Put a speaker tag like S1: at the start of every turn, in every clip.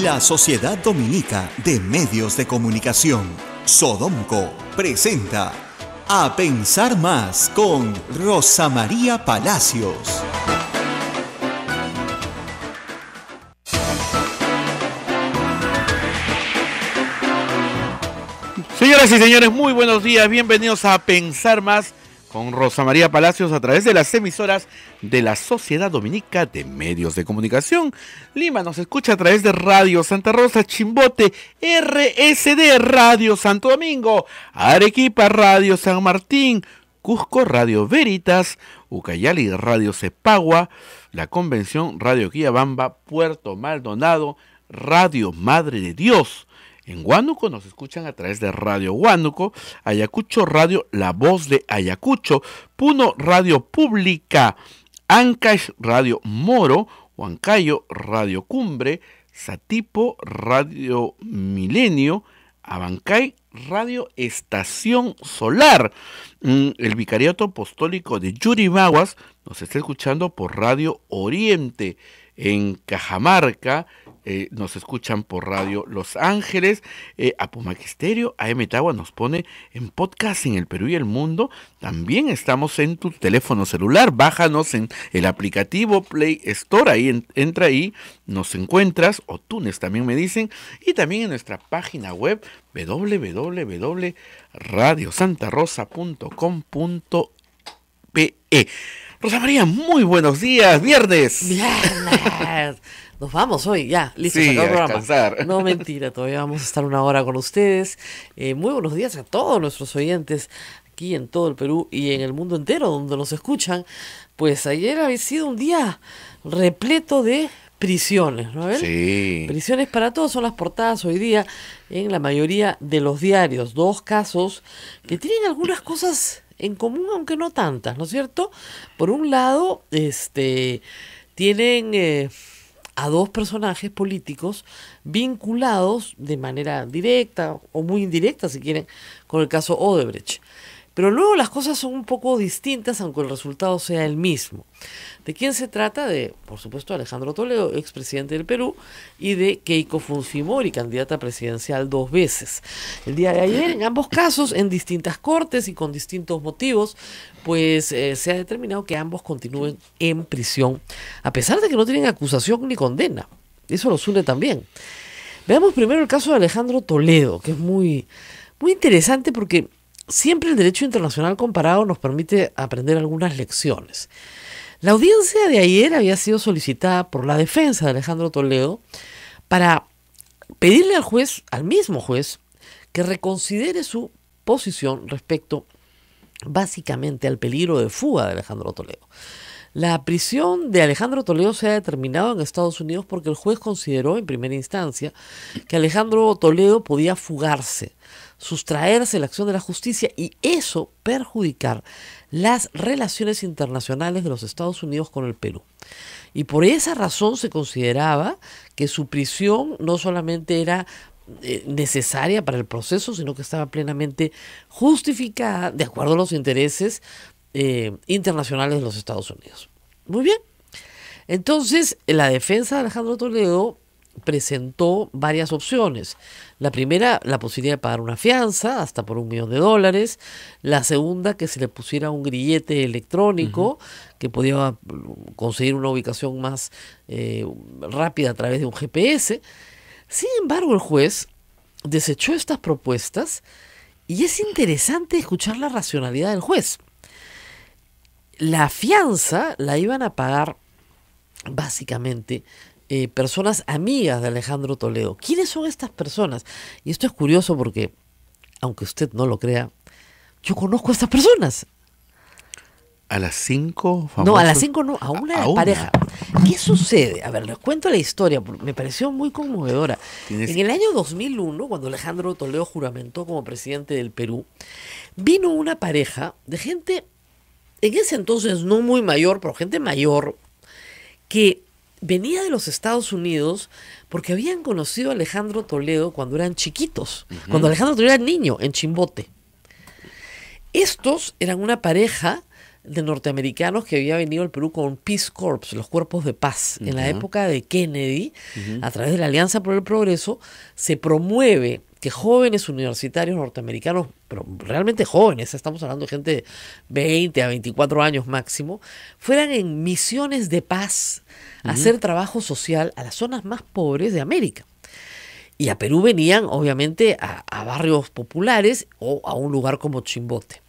S1: La Sociedad Dominica de Medios de Comunicación, Sodomco, presenta A Pensar Más con Rosa María Palacios.
S2: Señoras y señores, muy buenos días. Bienvenidos a Pensar Más con Rosa María Palacios a través de las emisoras de la Sociedad Dominica de Medios de Comunicación. Lima nos escucha a través de Radio Santa Rosa, Chimbote, RSD Radio Santo Domingo, Arequipa Radio San Martín, Cusco Radio Veritas, Ucayali Radio Cepagua, la Convención Radio Guiabamba, Puerto Maldonado, Radio Madre de Dios. En Huánuco nos escuchan a través de Radio Huánuco, Ayacucho Radio La Voz de Ayacucho, Puno Radio Pública, Ancash Radio Moro, Huancayo Radio Cumbre, Satipo Radio Milenio, Abancay Radio Estación Solar. Mm, el Vicariato Apostólico de Yurimaguas nos está escuchando por Radio Oriente. En Cajamarca, eh, nos escuchan por radio Los Ángeles, eh, Apumaquisterio, AM Tagua nos pone en podcast en el Perú y el mundo. También estamos en tu teléfono celular, bájanos en el aplicativo Play Store, ahí entra ahí, nos encuentras, o Tunes también me dicen, y también en nuestra página web www.radiosantarosa.com.pe. Rosa María, muy buenos días, viernes.
S3: Viernes. Nos vamos hoy, ya, listo,
S2: Sí,
S3: el programa.
S2: descansar.
S3: No, mentira, todavía vamos a estar una hora con ustedes. Eh, muy buenos días a todos nuestros oyentes aquí en todo el Perú y en el mundo entero donde nos escuchan. Pues ayer había sido un día repleto de prisiones, ¿no?
S2: Sí.
S3: Prisiones para todos son las portadas hoy día en la mayoría de los diarios. Dos casos que tienen algunas cosas en común, aunque no tantas, ¿no es cierto? Por un lado, este, tienen eh, a dos personajes políticos vinculados de manera directa o muy indirecta, si quieren, con el caso Odebrecht. Pero luego las cosas son un poco distintas, aunque el resultado sea el mismo. ¿De quién se trata? De, por supuesto, Alejandro Toledo, expresidente del Perú, y de Keiko Fujimori, candidata presidencial dos veces. El día de ayer, en ambos casos, en distintas cortes y con distintos motivos, pues eh, se ha determinado que ambos continúen en prisión, a pesar de que no tienen acusación ni condena. Eso los une también. Veamos primero el caso de Alejandro Toledo, que es muy, muy interesante porque siempre el derecho internacional comparado nos permite aprender algunas lecciones. La audiencia de ayer había sido solicitada por la defensa de Alejandro Toledo para pedirle al juez, al mismo juez, que reconsidere su posición respecto básicamente al peligro de fuga de Alejandro Toledo. La prisión de Alejandro Toledo se ha determinado en Estados Unidos porque el juez consideró en primera instancia que Alejandro Toledo podía fugarse, sustraerse la acción de la justicia y eso perjudicar las relaciones internacionales de los Estados Unidos con el Perú. Y por esa razón se consideraba que su prisión no solamente era eh, necesaria para el proceso, sino que estaba plenamente justificada de acuerdo a los intereses eh, internacionales de los Estados Unidos. Muy bien. Entonces, la defensa de Alejandro Toledo presentó varias opciones. La primera, la posibilidad de pagar una fianza hasta por un millón de dólares. La segunda, que se le pusiera un grillete electrónico que podía conseguir una ubicación más eh, rápida a través de un GPS. Sin embargo, el juez desechó estas propuestas y es interesante escuchar la racionalidad del juez. La fianza la iban a pagar básicamente eh, personas amigas de Alejandro Toledo. ¿Quiénes son estas personas? Y esto es curioso porque, aunque usted no lo crea, yo conozco a estas personas.
S2: A las 5
S3: No, a las cinco no, a una
S2: a
S3: de
S2: una.
S3: pareja. ¿Qué sucede? A ver, les cuento la historia, porque me pareció muy conmovedora.
S2: Tienes-
S3: En el año 2001, cuando Alejandro Toledo juramentó como presidente del Perú, vino una pareja de gente, en ese entonces no muy mayor, pero gente mayor, que venía de los Estados Unidos porque habían conocido a Alejandro Toledo cuando eran chiquitos, cuando Alejandro Toledo era niño, en Chimbote. Estos eran una pareja de norteamericanos que había venido al Perú con Peace Corps, los cuerpos de paz. En la época de Kennedy, a través de la Alianza por el Progreso, se promueve que jóvenes universitarios norteamericanos, pero realmente jóvenes, estamos hablando de gente de 20 a 24 años máximo, fueran en misiones de paz hacer trabajo social a las zonas más pobres de América. Y a Perú venían, obviamente, a, a barrios populares o a un lugar como Chimbote.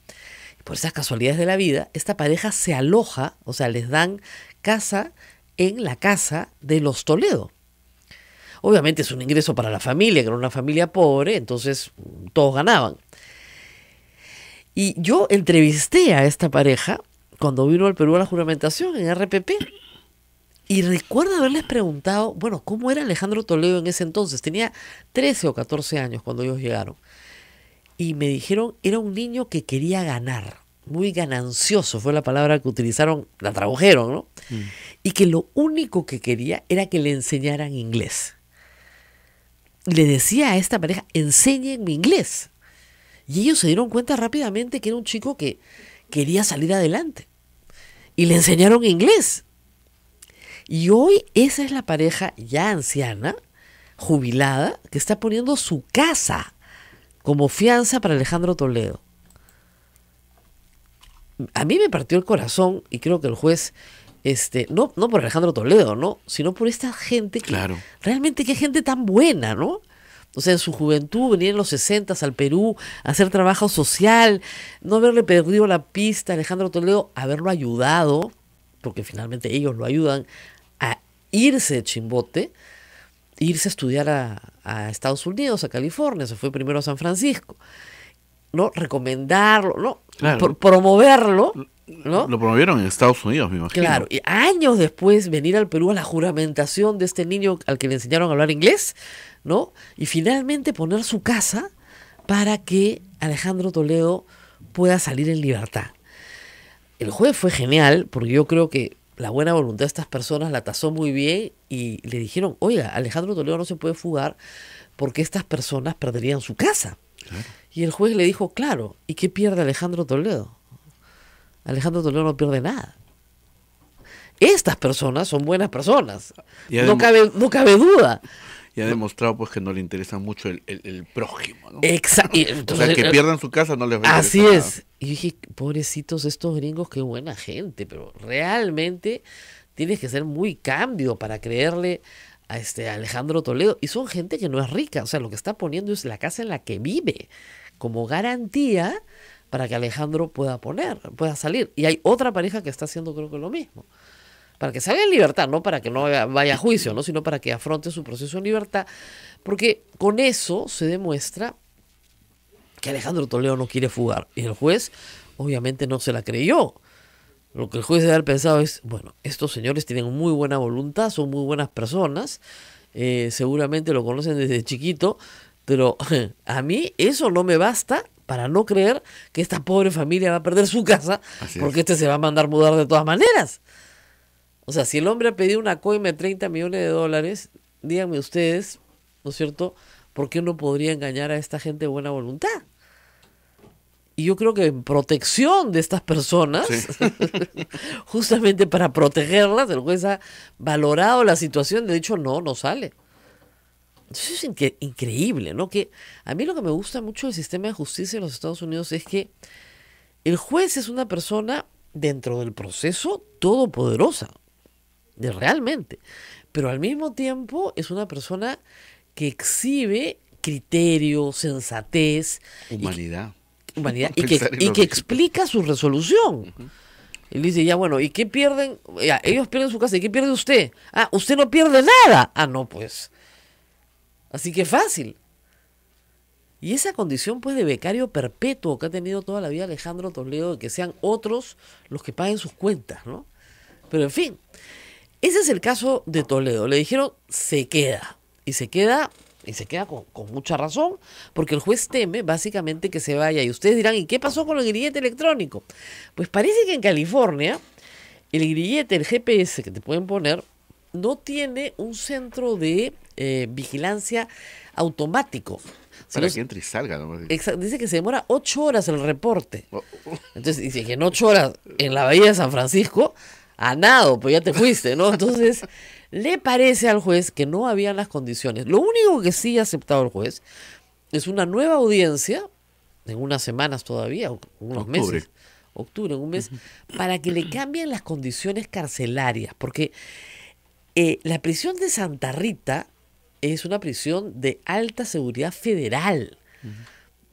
S3: Y por esas casualidades de la vida, esta pareja se aloja, o sea, les dan casa en la casa de los Toledo. Obviamente es un ingreso para la familia, que era una familia pobre, entonces mm, todos ganaban. Y yo entrevisté a esta pareja cuando vino al Perú a la juramentación en RPP. Y recuerdo haberles preguntado, bueno, ¿cómo era Alejandro Toledo en ese entonces? Tenía 13 o 14 años cuando ellos llegaron. Y me dijeron, era un niño que quería ganar, muy ganancioso, fue la palabra que utilizaron, la tradujeron, ¿no? Y que lo único que quería era que le enseñaran inglés. Le decía a esta pareja, enséñenme inglés. Y ellos se dieron cuenta rápidamente que era un chico que quería salir adelante. Y le enseñaron inglés. Y hoy esa es la pareja ya anciana, jubilada, que está poniendo su casa como fianza para Alejandro Toledo. A mí me partió el corazón y creo que el juez, este, no, no por Alejandro Toledo, ¿no? Sino por esta gente que
S2: Claro.
S3: realmente qué gente tan buena, ¿no? O sea, en su juventud venía en los 60 al Perú a hacer trabajo social, no haberle perdido la pista a Alejandro Toledo, haberlo ayudado, porque finalmente ellos lo ayudan irse de Chimbote, irse a estudiar a, a Estados Unidos, a California, se fue primero a San Francisco, ¿no? Recomendarlo, ¿no?
S2: Claro.
S3: Promoverlo, ¿no?
S2: Lo promovieron en Estados Unidos, me imagino.
S3: Claro, y años después venir al Perú a la juramentación de este niño al que le enseñaron a hablar inglés, ¿no? Y finalmente poner su casa para que Alejandro Toledo pueda salir en libertad. El juez fue genial porque yo creo que la buena voluntad de estas personas la tasó muy bien y le dijeron, oiga, Alejandro Toledo no se puede fugar porque estas personas perderían su casa. Y el juez le dijo, claro, ¿y qué pierde Alejandro Toledo? Alejandro Toledo no pierde nada. Estas personas son buenas personas. No cabe, no cabe duda.
S2: Y ha demostrado pues que no le interesa mucho el, el- el prójimo, ¿no?
S3: Exacto.
S2: o sea, que pierdan su casa no les va a
S3: Así es. Y dije, pobrecitos estos gringos, qué buena gente, pero realmente tienes que ser muy cambio para creerle a este Alejandro Toledo. Y son gente que no es rica, o sea, lo que está poniendo es la casa en la que vive como garantía para que Alejandro pueda poner, pueda salir. Y hay otra pareja que está haciendo creo que lo mismo. Para que salga en libertad, no para que no vaya- a juicio, ¿no? sino para que afronte su proceso en libertad. Porque con eso se demuestra que Alejandro Toledo no quiere fugar. Y el juez obviamente no se la creyó. Lo que el juez debe haber pensado es, bueno, estos señores tienen muy buena voluntad, son muy buenas personas, eh, seguramente lo conocen desde chiquito, pero a mí eso no me basta para no creer que esta pobre familia va a perder su casa
S2: Así
S3: porque este se va a mandar mudar de todas maneras. O sea, si el hombre ha pedido una coima de 30 millones de dólares, díganme ustedes, ¿no es cierto? ¿Por qué no podría engañar a esta gente de buena voluntad? Y yo creo que en protección de estas personas, justamente para protegerlas, el juez ha valorado la situación, de hecho no, no sale. Entonces es incre- increíble, ¿no? Que a mí lo que me gusta mucho del sistema de justicia en los Estados Unidos es que el juez es una persona dentro del proceso todopoderosa, de realmente, pero al mismo tiempo es una persona que exhibe criterio, sensatez, y que-
S2: Humanidad.
S3: humanidad y que, y que explica su resolución. Él dice, ya bueno, ¿y qué pierden? Ya, ellos pierden su casa, ¿y qué pierde usted? Ah, usted no pierde nada. Ah, no, pues. Así que fácil. Y esa condición pues de becario perpetuo que ha tenido toda la vida Alejandro Toledo, de que sean otros los que paguen sus cuentas, ¿no? Pero en fin, ese es el caso de Toledo. Le dijeron, se queda. Y se queda, y se queda con, con mucha razón, porque el juez teme básicamente que se vaya. Y ustedes dirán, ¿y qué pasó con el grillete electrónico? Pues parece que en California, el grillete, el GPS que te pueden poner, no tiene un centro de eh, vigilancia automático.
S2: Para que entre y salga. ¿no?
S3: Dice que se demora ocho horas el reporte.
S2: Oh.
S3: Entonces dice que en ocho horas en la bahía de San Francisco, a nado, pues ya te fuiste, ¿no? Entonces, le parece al juez que no habían las condiciones. Lo único que sí ha aceptado el juez es una nueva audiencia, en unas semanas todavía, unos
S2: Octubre.
S3: meses, octubre, en un mes, para que le cambien las condiciones carcelarias, porque eh, la prisión de Santa Rita es una prisión de alta seguridad federal.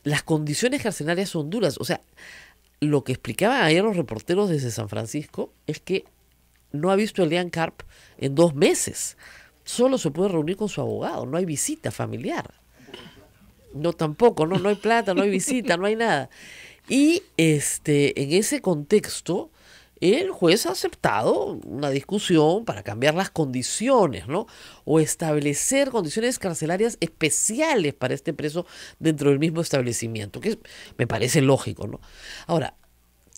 S3: Las condiciones carcelarias son duras. O sea, lo que explicaban ayer los reporteros desde San Francisco es que no ha visto a Elian Carp en dos meses. Solo se puede reunir con su abogado, no hay visita familiar. No tampoco, no, no hay plata, no hay visita, no hay nada. Y este, en ese contexto, el juez ha aceptado una discusión para cambiar las condiciones, ¿no? O establecer condiciones carcelarias especiales para este preso dentro del mismo establecimiento, que me parece lógico, ¿no? Ahora,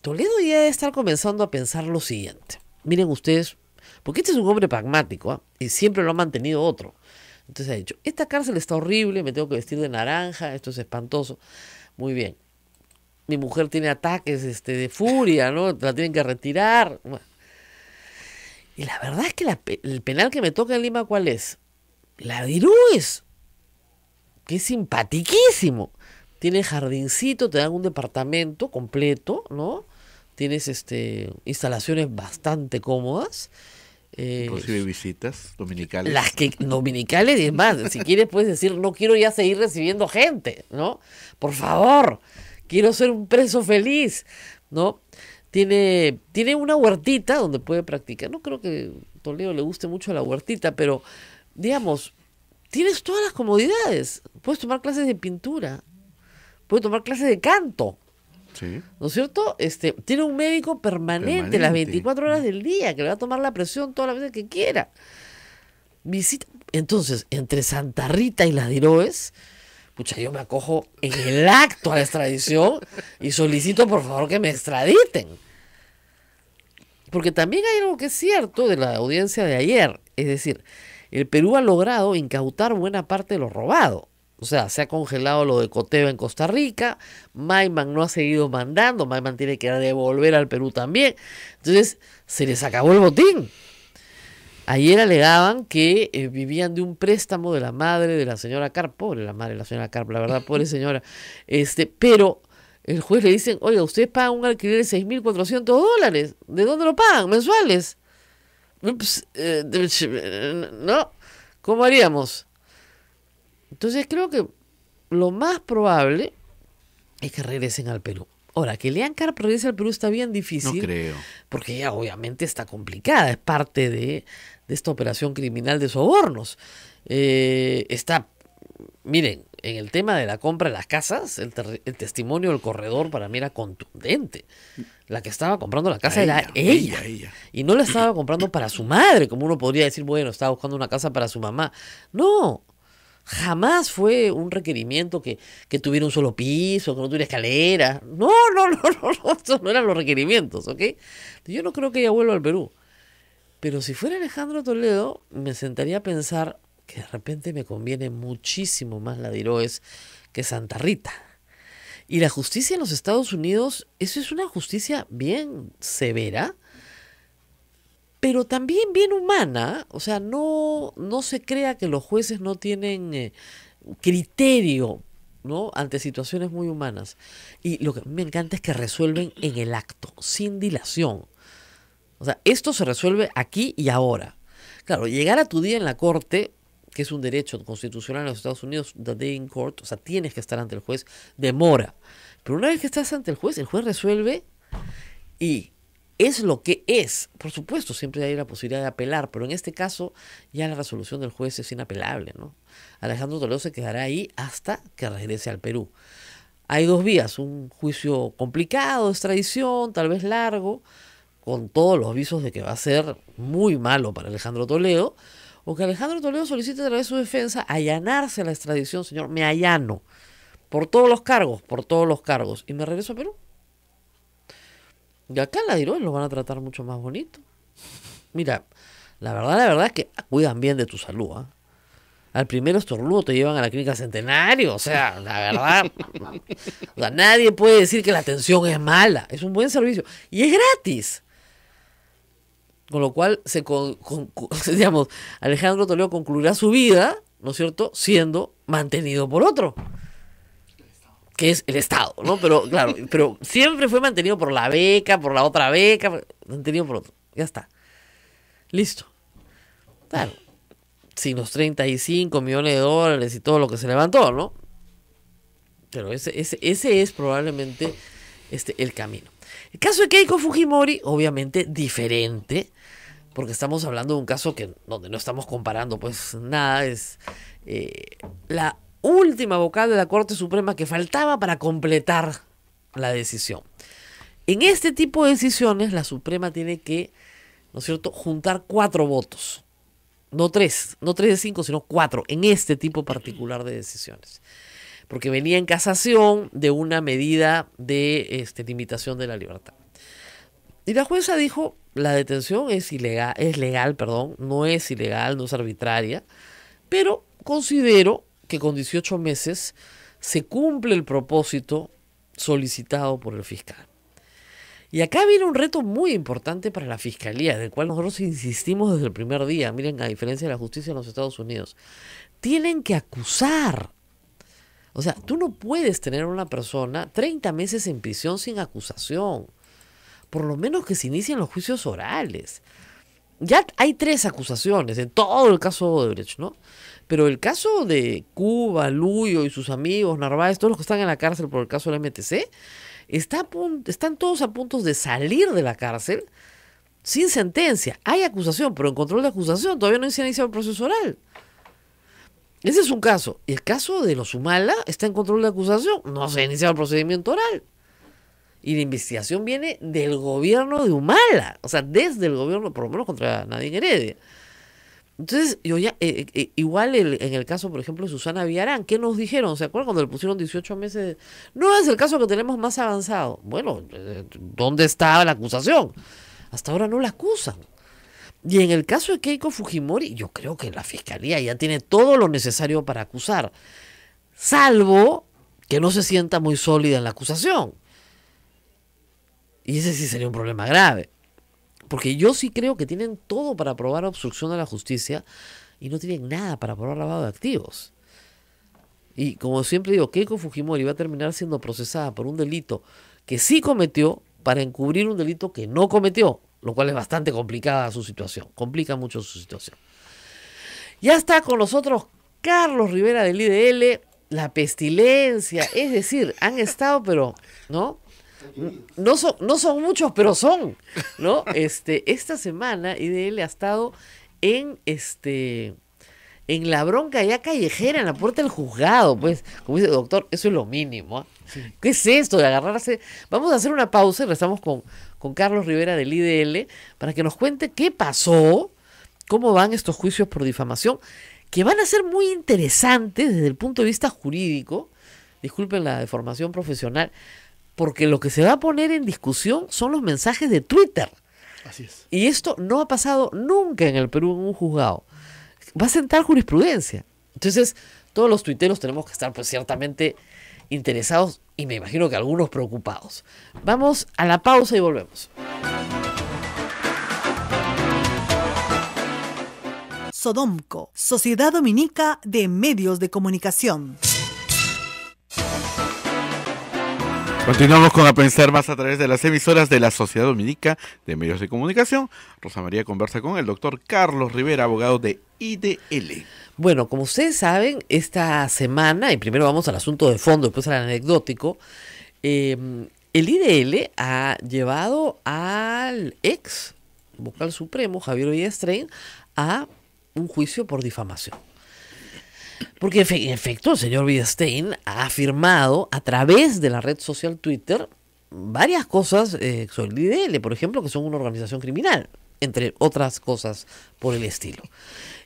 S3: Toledo ya debe estar comenzando a pensar lo siguiente. Miren ustedes, porque este es un hombre pragmático ¿ah? y siempre lo ha mantenido otro. Entonces ha dicho, esta cárcel está horrible, me tengo que vestir de naranja, esto es espantoso. Muy bien. Mi mujer tiene ataques este, de furia, ¿no? La tienen que retirar. Y la verdad es que el penal que me toca en Lima, ¿cuál es? La de que es simpatiquísimo. Tiene jardincito, te dan un departamento completo, ¿no? Tienes este instalaciones bastante cómodas. eh,
S2: Inclusive visitas dominicales.
S3: las que dominicales y es más, si quieres puedes decir no quiero ya seguir recibiendo gente, ¿no? Por favor, quiero ser un preso feliz, ¿no? Tiene, tiene una huertita donde puede practicar. No creo que Toledo le guste mucho la huertita, pero digamos, tienes todas las comodidades. Puedes tomar clases de pintura, puedes tomar clases de canto.
S2: Sí.
S3: ¿No es cierto? Este, tiene un médico permanente, las
S2: Permanente.
S3: 24 horas del día, que le va a tomar la presión todas las veces que quiera. Visita. Entonces, entre Santa Rita y las Diroes, pucha, yo me acojo en el acto a la extradición y solicito por favor que me extraditen. Porque también hay algo que es cierto de la audiencia de ayer. Es decir, el Perú ha logrado incautar buena parte de lo robado. O sea, se ha congelado lo de Coteva en Costa Rica, Maiman no ha seguido mandando, Maiman tiene que devolver al Perú también. Entonces, se les acabó el botín. Ayer alegaban que eh, vivían de un préstamo de la madre de la señora Carp, pobre la madre de la señora Carp, la verdad, pobre señora. Este, pero el juez le dicen, oiga, ustedes pagan un alquiler de 6.400 dólares, ¿de dónde lo pagan? ¿Mensuales? Ups, eh, de- no, ¿cómo haríamos? Entonces creo que lo más probable es que regresen al Perú. Ahora, que Lean Carp regrese al Perú está bien
S2: No
S3: difícil
S2: creo.
S3: porque ella obviamente está complicada, es parte de, de esta operación criminal de sobornos. Eh, está, miren, en el tema de la compra de las casas, el, el testimonio del corredor para mí era contundente. La que estaba comprando la casa era
S2: ella,
S3: ella. Y no la estaba comprando para su madre, como uno podría decir, bueno, estaba buscando una casa para su mamá. No, jamás fue un requerimiento que, que tuviera un solo piso, que no tuviera escalera. No, no, no, no, no, esos no eran los requerimientos, ¿ok? Yo no creo que ella vuelva al Perú. Pero si fuera Alejandro Toledo, me sentaría a pensar que de repente me conviene muchísimo más la de Iroes que Santa Rita. Y la justicia en los Estados Unidos, eso es una justicia bien severa, pero también bien humana. O sea, no, no se crea que los jueces no tienen eh, criterio ¿no? ante situaciones muy humanas. Y lo que me encanta es que resuelven en el acto, sin dilación. O sea, esto se resuelve aquí y ahora. Claro, llegar a tu día en la corte, que es un derecho constitucional en los Estados Unidos, the day in court, o sea, tienes que estar ante el juez, demora. Pero una vez que estás ante el juez, el juez resuelve y es lo que es. Por supuesto, siempre hay la posibilidad de apelar, pero en este caso ya la resolución del juez es inapelable, ¿no? Alejandro Toledo se quedará ahí hasta que regrese al Perú. Hay dos vías, un juicio complicado, extradición, tal vez largo, con todos los visos de que va a ser muy malo para Alejandro Toledo, o que Alejandro Toledo solicite a través de su defensa allanarse a la extradición, señor, me allano, por todos los cargos, por todos los cargos, y me regreso a Perú. Y acá en la Diroes lo van a tratar mucho más bonito. Mira, La verdad, la verdad es que cuidan bien de tu salud. ¿ah? Al primero estornudo te llevan a la clínica Centenario. O sea, la verdad. o sea, nadie puede decir que la atención es mala. Es un buen servicio. Y es gratis. Con lo cual, se digamos, Alejandro Toledo concluirá su vida, ¿no es cierto?, siendo mantenido por otro que es el Estado, ¿no? Pero claro, pero siempre fue mantenido por la beca, por la otra beca, mantenido por otro. Ya está. Listo. Claro. Sin los 35 millones de dólares y todo lo que se levantó, ¿no? Pero ese, ese, ese es probablemente este, el camino. El caso de Keiko Fujimori, obviamente diferente, porque estamos hablando de un caso que donde no estamos comparando pues nada, es eh, la última vocal de la Corte Suprema que faltaba para completar la decisión. En este tipo de decisiones, la Suprema tiene que, ¿no es cierto?, juntar cuatro votos. No tres, no tres de cinco, sino cuatro, en este tipo particular de decisiones. Porque venía en casación de una medida de este, limitación de la libertad. Y la jueza dijo, la detención es ilegal, es legal, perdón, no es ilegal, no es arbitraria, pero considero que con 18 meses se cumple el propósito solicitado por el fiscal. Y acá viene un reto muy importante para la fiscalía, del cual nosotros insistimos desde el primer día. Miren, a diferencia de la justicia en los Estados Unidos, tienen que acusar. O sea, tú no puedes tener a una persona 30 meses en prisión sin acusación. Por lo menos que se inicien los juicios orales. Ya hay tres acusaciones en todo el caso de Brecht, ¿no? Pero el caso de Cuba, Luyo y sus amigos, Narváez, todos los que están en la cárcel por el caso del MTC, está están todos a punto de salir de la cárcel sin sentencia. Hay acusación, pero en control de acusación todavía no se ha iniciado el proceso oral. Ese es un caso. El caso de los Humala está en control de acusación. No se ha iniciado el procedimiento oral. Y la investigación viene del gobierno de Humala. O sea, desde el gobierno, por lo menos contra Nadine Heredia. Entonces, yo ya, eh, eh, igual en el caso, por ejemplo, de Susana Villarán, ¿qué nos dijeron? ¿Se acuerdan cuando le pusieron 18 meses? No es el caso que tenemos más avanzado. Bueno, eh, ¿dónde está la acusación? Hasta ahora no la acusan. Y en el caso de Keiko Fujimori, yo creo que la fiscalía ya tiene todo lo necesario para acusar, salvo que no se sienta muy sólida en la acusación. Y ese sí sería un problema grave. Porque yo sí creo que tienen todo para probar obstrucción a la justicia y no tienen nada para probar lavado de activos. Y como siempre digo, Keiko Fujimori va a terminar siendo procesada por un delito que sí cometió para encubrir un delito que no cometió, lo cual es bastante complicada su situación, complica mucho su situación. Ya está con nosotros Carlos Rivera del IDL, la pestilencia, es decir, han estado, pero, ¿no? No son, no son muchos, pero son, ¿no? Este, esta semana IDL ha estado en este en la bronca ya callejera, en la puerta del juzgado, pues, como dice el doctor, eso es lo mínimo. ¿ah? ¿Qué es esto de agarrarse? Vamos a hacer una pausa y estamos con, con Carlos Rivera del IDL para que nos cuente qué pasó, cómo van estos juicios por difamación, que van a ser muy interesantes desde el punto de vista jurídico, disculpen la deformación profesional, porque lo que se va a poner en discusión son los mensajes de Twitter.
S2: Así es.
S3: Y esto no ha pasado nunca en el Perú en un juzgado. Va a sentar jurisprudencia. Entonces, todos los tuiteros tenemos que estar pues ciertamente interesados y me imagino que algunos preocupados. Vamos a la pausa y volvemos.
S4: Sodomco, Sociedad Dominica de Medios de Comunicación.
S2: Continuamos con A Pensar Más a través de las emisoras de la Sociedad Dominica de Medios de Comunicación. Rosa María conversa con el doctor Carlos Rivera, abogado de IDL.
S3: Bueno, como ustedes saben, esta semana, y primero vamos al asunto de fondo, después al anecdótico, eh, el IDL ha llevado al ex vocal supremo, Javier Villastrein, a un juicio por difamación. Porque en efecto, el señor Wittstein ha afirmado a través de la red social Twitter varias cosas eh, sobre el IDL, por ejemplo, que son una organización criminal, entre otras cosas por el estilo.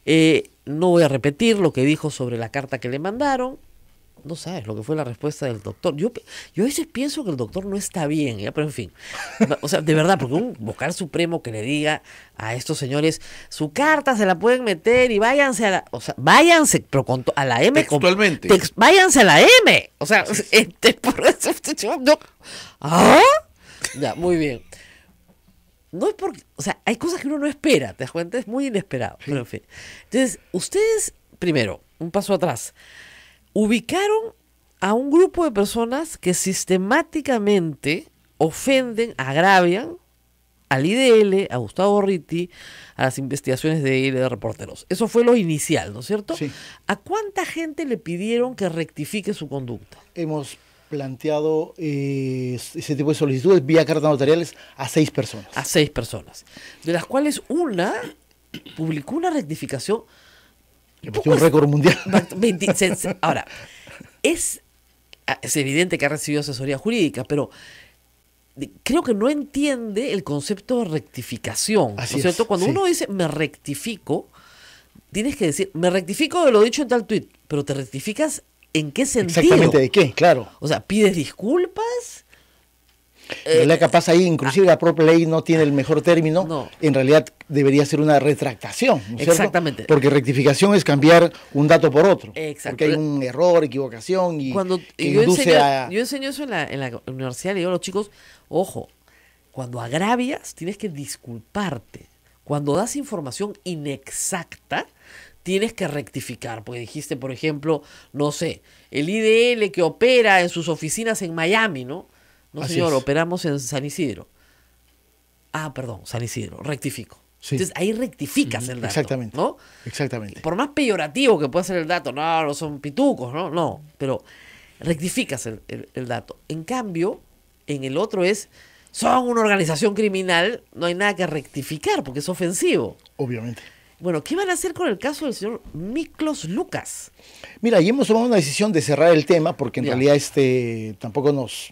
S3: Eh, no voy a repetir lo que dijo sobre la carta que le mandaron, no sabes lo que fue la respuesta del doctor. Yo, yo a veces pienso que el doctor no está bien, ¿ya? pero en fin. O sea, de verdad, porque un vocal supremo que le diga a estos señores, su carta se la pueden meter y váyanse a la. O sea, váyanse, pero con a la M. con-
S2: Textualmente.
S3: tex- váyanse a la M. O sea, este, por eso, no. ¿Ah? Ya, muy bien. No es porque, o sea, hay cosas que uno no espera, ¿te das cuenta? Es muy inesperado, pero en fin. Entonces, ustedes, primero, un paso atrás, ubicaron a un grupo de personas que sistemáticamente ofenden, agravian al IDL, a Gustavo Borriti, a las investigaciones de IDL de reporteros. Eso fue lo inicial, ¿no es cierto?
S5: Sí.
S3: ¿A cuánta gente le pidieron que rectifique su conducta?
S5: Hemos planteado eh, ese tipo de solicitudes vía cartas notariales a seis personas.
S3: A seis personas, de las cuales una publicó una rectificación
S5: Que un récord mundial.
S3: Va- 20 se- se- ahora, es, ah, es evidente que ha recibido asesoría jurídica, pero creo que no entiende el concepto de rectificación. ¿no
S5: Así
S3: es cierto? Cuando
S5: sí.
S3: uno dice me rectifico, tienes que decir, me rectifico de lo dicho en tal tuit, pero te rectificas en qué sentido.
S5: Exactamente de qué, claro.
S3: O sea, pides disculpas.
S5: En realidad capaz ahí inclusive la propia ley no tiene el mejor término.
S3: No.
S5: En realidad debería ser una retractación. ¿no es cierto?
S3: Exactamente.
S5: Porque rectificación es cambiar un dato por otro.
S3: Exacto.
S5: Porque hay un error, equivocación y
S3: cuando yo, enseño,
S5: a...
S3: yo enseño eso en la, en la universidad, le digo a los chicos, ojo, cuando agravias tienes que disculparte. Cuando das información inexacta, tienes que rectificar. Porque dijiste, por ejemplo, no sé, el IDL que opera en sus oficinas en Miami, ¿no? No,
S5: Así
S3: señor,
S5: es.
S3: operamos en San Isidro. Ah, perdón, San Isidro, rectifico.
S5: Sí.
S3: Entonces ahí rectificas el dato.
S5: Exactamente.
S3: ¿no?
S5: Exactamente.
S3: por más peyorativo que pueda ser el dato, no, no son pitucos, no, no, pero rectificas el, el- el dato. En cambio, en el otro es, son una organización criminal, no hay nada que rectificar porque es ofensivo.
S5: Obviamente.
S3: Bueno, ¿qué van a hacer con el caso del señor Miklos Lucas?
S5: Mira, y hemos tomado una decisión de cerrar el tema porque en
S3: Ya.
S5: realidad este tampoco nos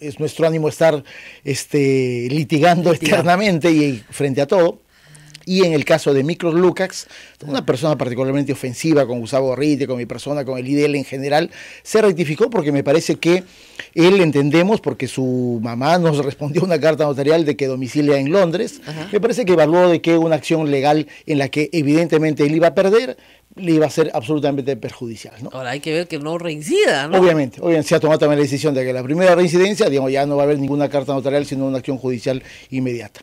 S5: es nuestro ánimo estar este litigando
S3: Litigando.
S5: eternamente y frente a todo. Y en el caso de Micros Lukács, una persona particularmente ofensiva con Gustavo Gorriti, con mi persona, con el IDL en general, se rectificó porque me parece que él entendemos, porque su mamá nos respondió una carta notarial de que domicilia en Londres,
S3: Ajá.
S5: me parece que evaluó de que una acción legal en la que evidentemente él iba a perder, le iba a ser absolutamente perjudicial. ¿no?
S3: Ahora hay que ver que no reincida, ¿no?
S5: Obviamente, obviamente se ha tomado también la decisión de que la primera reincidencia, digamos, ya no va a haber ninguna carta notarial, sino una acción judicial inmediata.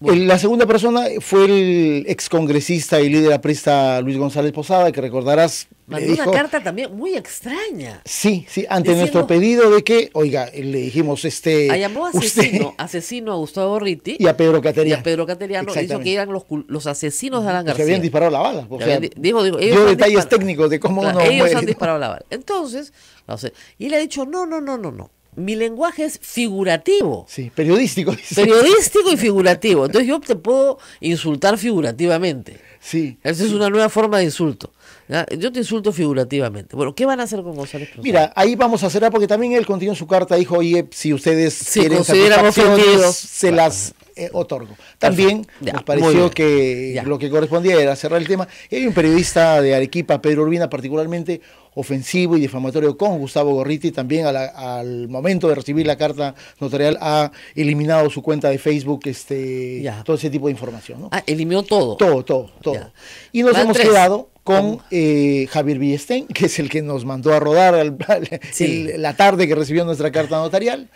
S5: La segunda persona fue el excongresista y líder aprista Luis González Posada, que recordarás.
S3: Mandó una carta también muy extraña.
S5: Sí, sí, ante
S3: Diciendo-
S5: nuestro pedido de que, oiga, le dijimos, este.
S3: Llamó
S5: usted
S3: asesino, asesino a Gustavo Riti
S5: y a Pedro
S3: y
S5: Cateriano.
S3: a Pedro Cateriano hizo que eran los, los asesinos de Alan
S5: Que
S3: García.
S5: habían disparado la bala. O
S3: Que
S5: sea,
S3: dijo, dijo, ellos
S5: dio detalles técnicos de cómo
S3: Claro,
S5: uno
S3: ellos
S5: muere.
S3: han disparado la bala. Entonces, no sé, y él ha dicho, no, no, no, no, no. Mi lenguaje es figurativo.
S5: Sí, periodístico.
S3: Periodístico y figurativo. Entonces yo te puedo insultar figurativamente.
S5: Sí.
S3: Esa es una nueva forma de insulto. ¿ya? Yo te insulto figurativamente. Bueno, ¿qué van a hacer con González Cruzado?
S5: Mira, ahí vamos a cerrar porque también él continuó en su carta, dijo, oye, si ustedes
S3: Si
S5: quieren satisfacciones, se las eh, otorgo. También
S3: Ya,
S5: nos pareció que
S3: Ya.
S5: lo que correspondía era cerrar el tema. Y hay un periodista de Arequipa, Pedro Urbina, particularmente ofensivo y difamatorio con Gustavo Gorriti, también la- al momento de recibir la carta notarial ha eliminado su cuenta de Facebook, este,
S3: Ya.
S5: todo ese tipo de información. ¿no?
S3: Ah, eliminó todo.
S5: Todo, todo, todo.
S3: Ya.
S5: Y nos
S3: Van
S5: hemos
S3: tres.
S5: quedado con eh, Javier Villestein, que es el que nos mandó a rodar al- al-
S3: Sí.
S5: el- la tarde que recibió nuestra carta notarial,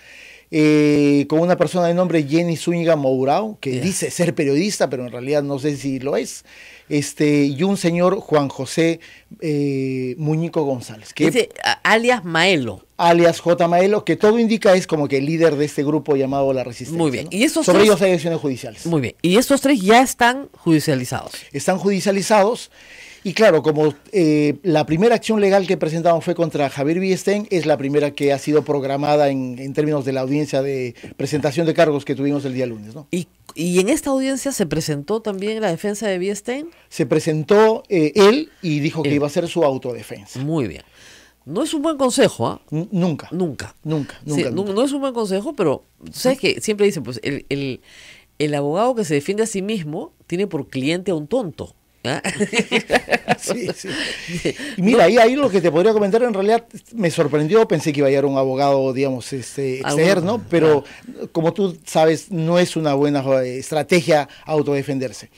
S5: eh, con una persona de nombre Jenny Zúñiga Mourao, que dice ser periodista, pero en realidad no sé si lo es, este, y un señor Juan José eh, Muñico González, que
S3: alias Maelo.
S5: alias J. Maelo, que todo indica es como que el líder de este grupo llamado La Resistencia.
S3: Muy bien.
S5: ¿no?
S3: ¿Y estos
S5: Sobre
S3: tres?
S5: ellos hay acciones judiciales.
S3: Muy bien. Y estos tres ya están judicializados.
S5: están judicializados. Y claro, como eh, la primera acción legal que presentamos fue contra Javier Villestein, es la primera que ha sido programada en, en términos de la audiencia de presentación de cargos que tuvimos el día lunes. ¿no?
S3: Y, y en esta audiencia se presentó también la defensa de Biestein.
S5: Se presentó eh, él y dijo que iba a hacer su autodefensa.
S3: Muy bien. No es un buen consejo, ¿ah?
S5: Nunca,
S3: Nunca.
S5: nunca, nunca.
S3: no,
S5: nunca.
S3: no es un buen consejo, pero sabes que siempre dicen, pues el, el, el abogado que se defiende a sí mismo tiene por cliente a un tonto. ¿Ah?
S5: Sí, sí. Y mira, ahí, ahí lo que te podría comentar en realidad me sorprendió, pensé que iba a llegar un abogado, digamos, este,
S3: Ah,
S5: externo,
S3: bueno,
S5: pero como tú sabes, no es una buena eh, estrategia autodefenderse.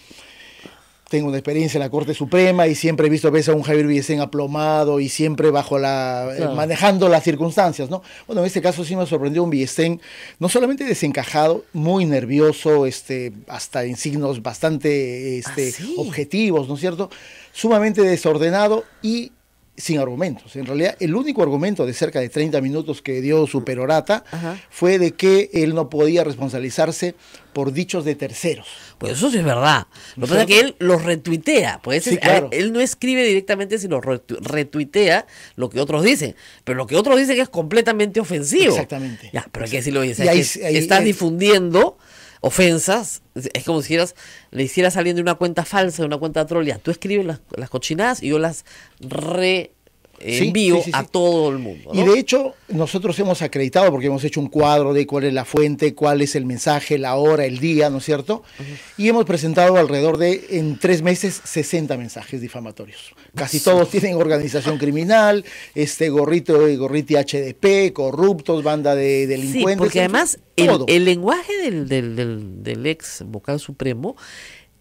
S5: Tengo una experiencia en la Corte Suprema y siempre he visto a veces a un Javier Villesen aplomado y siempre bajo la eh, manejando las circunstancias, ¿no? Bueno, en este caso sí me sorprendió un Villesen no solamente desencajado, muy nervioso, este, hasta en signos bastante este,
S3: ¿Ah, sí?
S5: objetivos, ¿no es cierto? Sumamente desordenado y sin argumentos. En realidad, el único argumento de cerca de 30 minutos que dio su perorata
S3: Ajá.
S5: fue de que él no podía responsabilizarse por dichos de terceros.
S3: Pues eso sí es verdad. Lo que pasa es que él los retuitea. Pues
S5: Sí, claro.
S3: él, no escribe directamente, sino retu- retuitea lo que otros dicen. Pero lo que otros dicen es completamente ofensivo.
S5: Exactamente.
S3: Ya, pero hay que decirlo bien.
S5: Y ahí-
S3: es que
S5: ahí-
S3: estás
S5: ahí-
S3: difundiendo ofensas. Es- como si hicieras, le hicieras a alguien de una cuenta falsa, de una cuenta troll. Ya, tú escribes las, las cochinadas y yo las re
S5: Sí,
S3: envío
S5: sí, sí,
S3: a todo el mundo.
S5: Y de hecho, nosotros hemos acreditado, porque hemos hecho un cuadro de cuál es la fuente, cuál es el mensaje, la hora, el día, ¿no es cierto? Y hemos presentado alrededor de, en tres meses, 60 mensajes difamatorios. Casi todos tienen organización criminal, este gorrito y gorriti HDP, corruptos, banda de delincuentes.
S3: Sí, porque además el, lenguaje del, del, del, del ex vocal supremo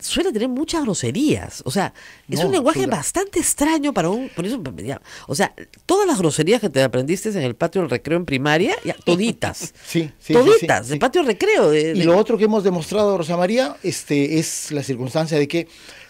S3: suele tener muchas groserías. O sea, es
S5: No,
S3: un lenguaje bastante extraño para un... Por eso, ya, o sea, todas las groserías que te aprendiste en el patio del recreo en primaria, ya, toditas.
S5: Sí,
S3: toditas,
S5: sí,
S3: de
S5: sí.
S3: patio del recreo. de-
S5: Y lo otro que hemos demostrado, Rosa María, este, es la circunstancia de que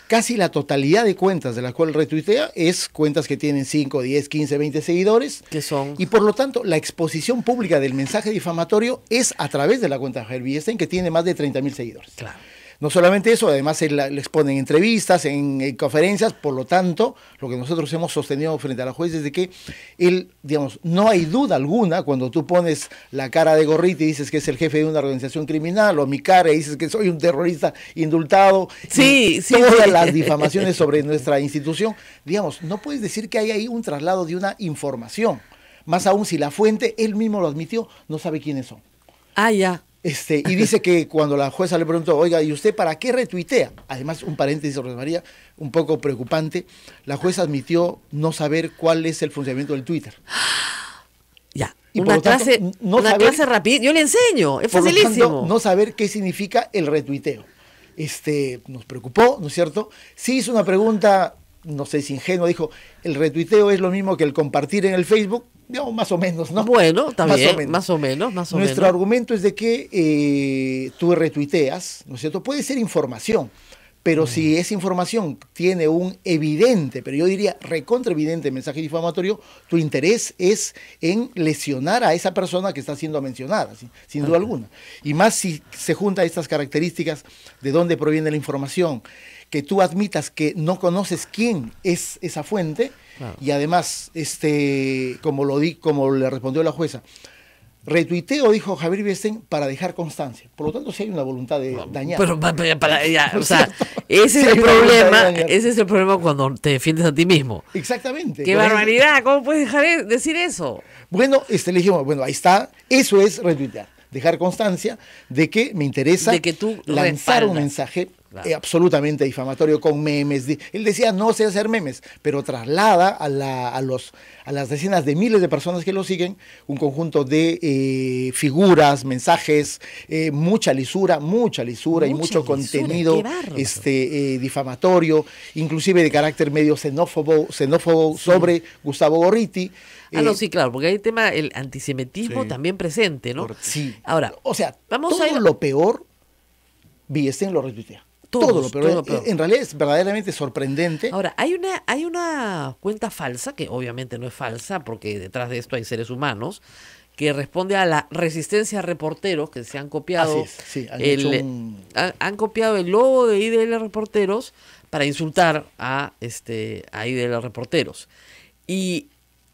S5: casi la totalidad de cuentas de las cuales retuitea es cuentas que tienen 5, 10, 15, 20 seguidores.
S3: Que son-
S5: Y por lo tanto, la exposición pública del mensaje difamatorio es a través de la cuenta de Javier Villestein, que tiene más de 30 mil seguidores.
S3: Claro.
S5: No solamente eso, además él la- le expone en entrevistas, en, en conferencias, por lo tanto, lo que nosotros hemos sostenido frente a la juez es de que él, digamos, no hay duda alguna cuando tú pones la cara de gorrita y dices que es el jefe de una organización criminal, o mi cara y dices que soy un terrorista indultado,
S3: Sí,
S5: y
S3: sí,
S5: todas
S3: sí.
S5: las difamaciones sobre nuestra institución, digamos, no puedes decir que hay ahí un traslado de una información. Más aún si la fuente, él mismo lo admitió, no sabe quiénes son.
S3: Ah, ya.
S5: Este, y dice que cuando la jueza le preguntó, oiga, ¿y usted para qué retuitea? Además, un paréntesis, Rosa María, un poco preocupante, la jueza admitió no saber cuál es el funcionamiento del Twitter.
S3: Ya.
S5: Y
S3: una
S5: tanto,
S3: clase,
S5: no
S3: una
S5: saber-
S3: clase rápida. Yo le enseño, es facilísimo.
S5: tanto, no saber qué significa el retuiteo. Este, nos preocupó, ¿no es cierto? Sí hizo una pregunta, no sé si ingenua, dijo, ¿el retuiteo es lo mismo que el compartir en el Facebook? Digamos, más o menos, ¿no?
S3: Bueno, está
S5: Más o menos.
S3: más o menos, más o
S5: Nuestro
S3: menos.
S5: argumento es de que eh, tú retuiteas, ¿no es cierto? Puede ser información, pero
S3: Mm.
S5: si esa información tiene un evidente, pero yo diría recontra evidente mensaje difamatorio, tu interés es en lesionar a esa persona que está siendo mencionada, sin, sin duda alguna. Y más si se junta estas características de dónde proviene la información, que tú admitas que no conoces quién es esa fuente,
S3: Claro.
S5: y además, este, como lo di, como le respondió la jueza, retuiteo, dijo Javier Biesten, para dejar constancia. Por lo tanto, sí hay una voluntad de dañar.
S3: Pero pa- pa- para, ya,
S5: ¿No
S3: o sea, ese
S5: Sí,
S3: es el problema, ese es el problema cuando te defiendes a ti mismo.
S5: Exactamente.
S3: ¡Qué barbaridad! ¿Cómo puedes dejar de decir eso?
S5: Bueno, este, le dijimos, bueno, ahí está, eso es retuitear. Dejar constancia de que me interesa
S3: De que tú
S5: lanzar un mensaje
S3: Claro.
S5: eh, absolutamente difamatorio con memes. Él decía, no sé hacer memes, pero traslada a, la- a los, a las decenas de miles de personas que lo siguen un conjunto de eh, figuras, mensajes, eh, mucha lisura, mucha lisura y mucho
S3: lisura,
S5: contenido este, eh, difamatorio, inclusive de carácter medio xenófobo, xenófobo sobre Gustavo Gorriti.
S3: Ah, no, sí, claro, porque hay tema, el antisemitismo
S2: Sí.
S3: también presente, ¿no?
S5: Sí.
S3: Ahora,
S5: o sea,
S3: vamos
S5: todo
S3: a ir-
S5: lo peor, Biesten lo retuitea.
S3: Todos,
S5: todo lo peor.
S3: todo lo peor.
S5: En realidad es verdaderamente sorprendente.
S3: Ahora, hay una, hay una cuenta falsa, que obviamente no es falsa, porque detrás de esto hay seres humanos, que responde a la resistencia a reporteros que se han copiado.
S5: Así es, sí, han
S3: el,
S5: hecho un-
S3: han, han copiado el logo de IDL Reporteros para insultar a, este, a IDL Reporteros. Y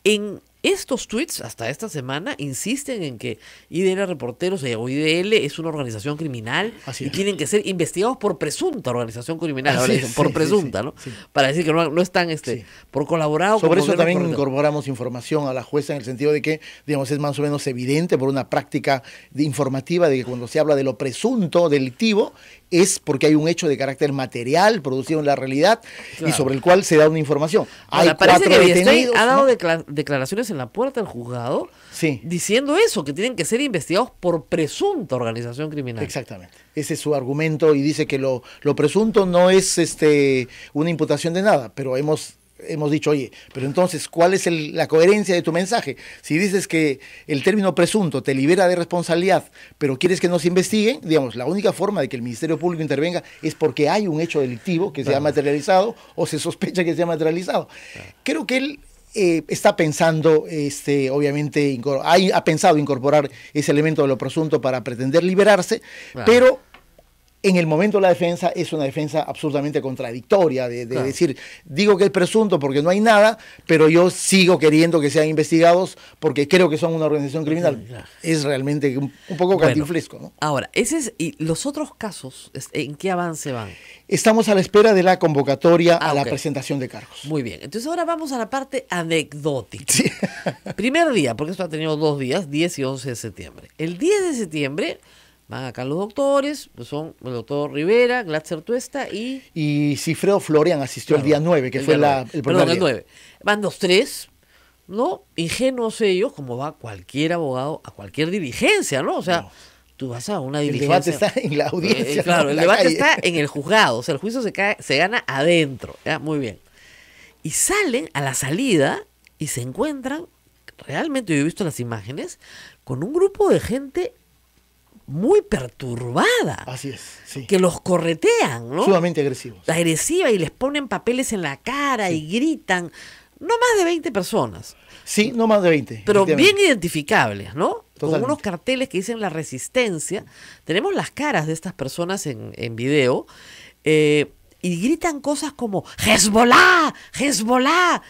S3: en estos tweets, hasta esta semana, insisten en que IDL Reporteros eh, o IDL es una organización criminal
S5: Así
S3: y
S5: es.
S3: tienen que ser investigados por presunta organización criminal.
S5: Así
S3: dicen, por
S5: sí,
S3: presunta,
S5: sí,
S3: ¿no?
S5: sí.
S3: Para decir que no, no están este, por colaborado.
S5: Sobre eso también incorporamos información a la jueza en el sentido de que, digamos, es más o menos evidente por una práctica de informativa de que cuando se habla de lo presunto delictivo, es porque hay un hecho de carácter material producido en la realidad y sobre el cual se da una información.
S3: Ahora,
S5: cuatro
S3: que
S5: detenidos.
S3: ha dado declaraciones en la puerta del juzgado
S5: Sí.
S3: diciendo eso, que tienen que ser investigados por presunta organización criminal.
S5: Exactamente. Ese es su argumento y dice que lo, lo presunto no es este una imputación de nada, pero hemos hemos dicho, oye, pero entonces, ¿cuál es el- la coherencia de tu mensaje? Si dices que el término presunto te libera de responsabilidad, pero quieres que nos investiguen, digamos, la única forma de que el Ministerio Público intervenga es porque hay un hecho delictivo que se ha materializado o se sospecha que se ha materializado. Creo que él eh, está pensando, este, obviamente, ha, ha pensado incorporar ese elemento de lo presunto para pretender liberarse,
S3: Claro.
S5: pero en el momento de la defensa es una defensa absurdamente contradictoria, de, de
S3: Claro.
S5: decir, digo que es presunto porque no hay nada, pero yo sigo queriendo que sean investigados porque creo que son una organización criminal.
S3: Claro.
S5: Es realmente un, un poco
S3: Bueno,
S5: cantinflesco, ¿no?
S3: Ahora, ese es, y los otros casos, ¿en qué avance van?
S5: Estamos a la espera de la convocatoria
S3: Ah,
S5: a la
S3: ok.
S5: presentación de cargos.
S3: Muy bien, entonces ahora vamos a la parte anecdótica.
S5: Sí.
S3: Primer día, porque esto ha tenido dos días, 10 y 11 de septiembre. El 10 de septiembre van acá los doctores, son el doctor Rivera, Glatzer Tuesta y...
S5: Y Cifredo Florian asistió el día 9, que
S3: el
S5: fue la, el primer
S3: Perdón, el
S5: día.
S3: 9. Van los tres, ¿no? Ingenuos ellos, como va cualquier abogado a cualquier diligencia, ¿no? O sea,
S5: No.
S3: tú vas a una
S5: El
S3: diligencia...
S5: debate está en la audiencia.
S3: Eh, claro,
S5: no en
S3: el debate
S5: calle.
S3: está en el juzgado, o sea, el juicio se, cae, se gana adentro, ¿ya? Muy bien. Y salen a la salida y se encuentran, realmente yo he visto las imágenes, con un grupo de gente muy perturbada,
S5: Así es, sí.
S3: que los corretean, ¿no?
S5: Sumamente agresivos.
S3: Agresiva y les ponen papeles en la cara y gritan. No más de 20 personas,
S5: Sí, no más de 20.
S3: pero bien identificables, ¿no? Con unos carteles que dicen la resistencia. Tenemos las caras de estas personas en, en video eh, y gritan cosas como Hezbollah, Hezbollah,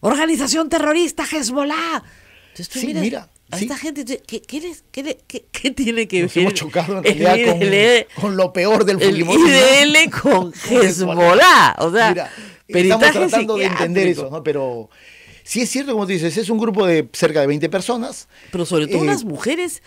S3: organización terrorista Hezbollah. Entonces tú
S5: Sí,
S3: miras
S5: mira,
S3: a
S5: sí.
S3: esta gente, ¿qué, qué, les- qué qué- tiene que
S5: Nos
S3: ver?
S5: hemos chocado en
S3: el
S5: realidad con, lo peor del
S3: el
S5: Fujimori. ¿no?
S3: IDL con Hezbollah. O sea,
S5: Mira, estamos tratando de entender eso, ¿no? Pero sí es cierto, como tú dices, es un grupo de cerca de 20 personas.
S3: Pero sobre todo
S5: Eh,
S3: unas mujeres,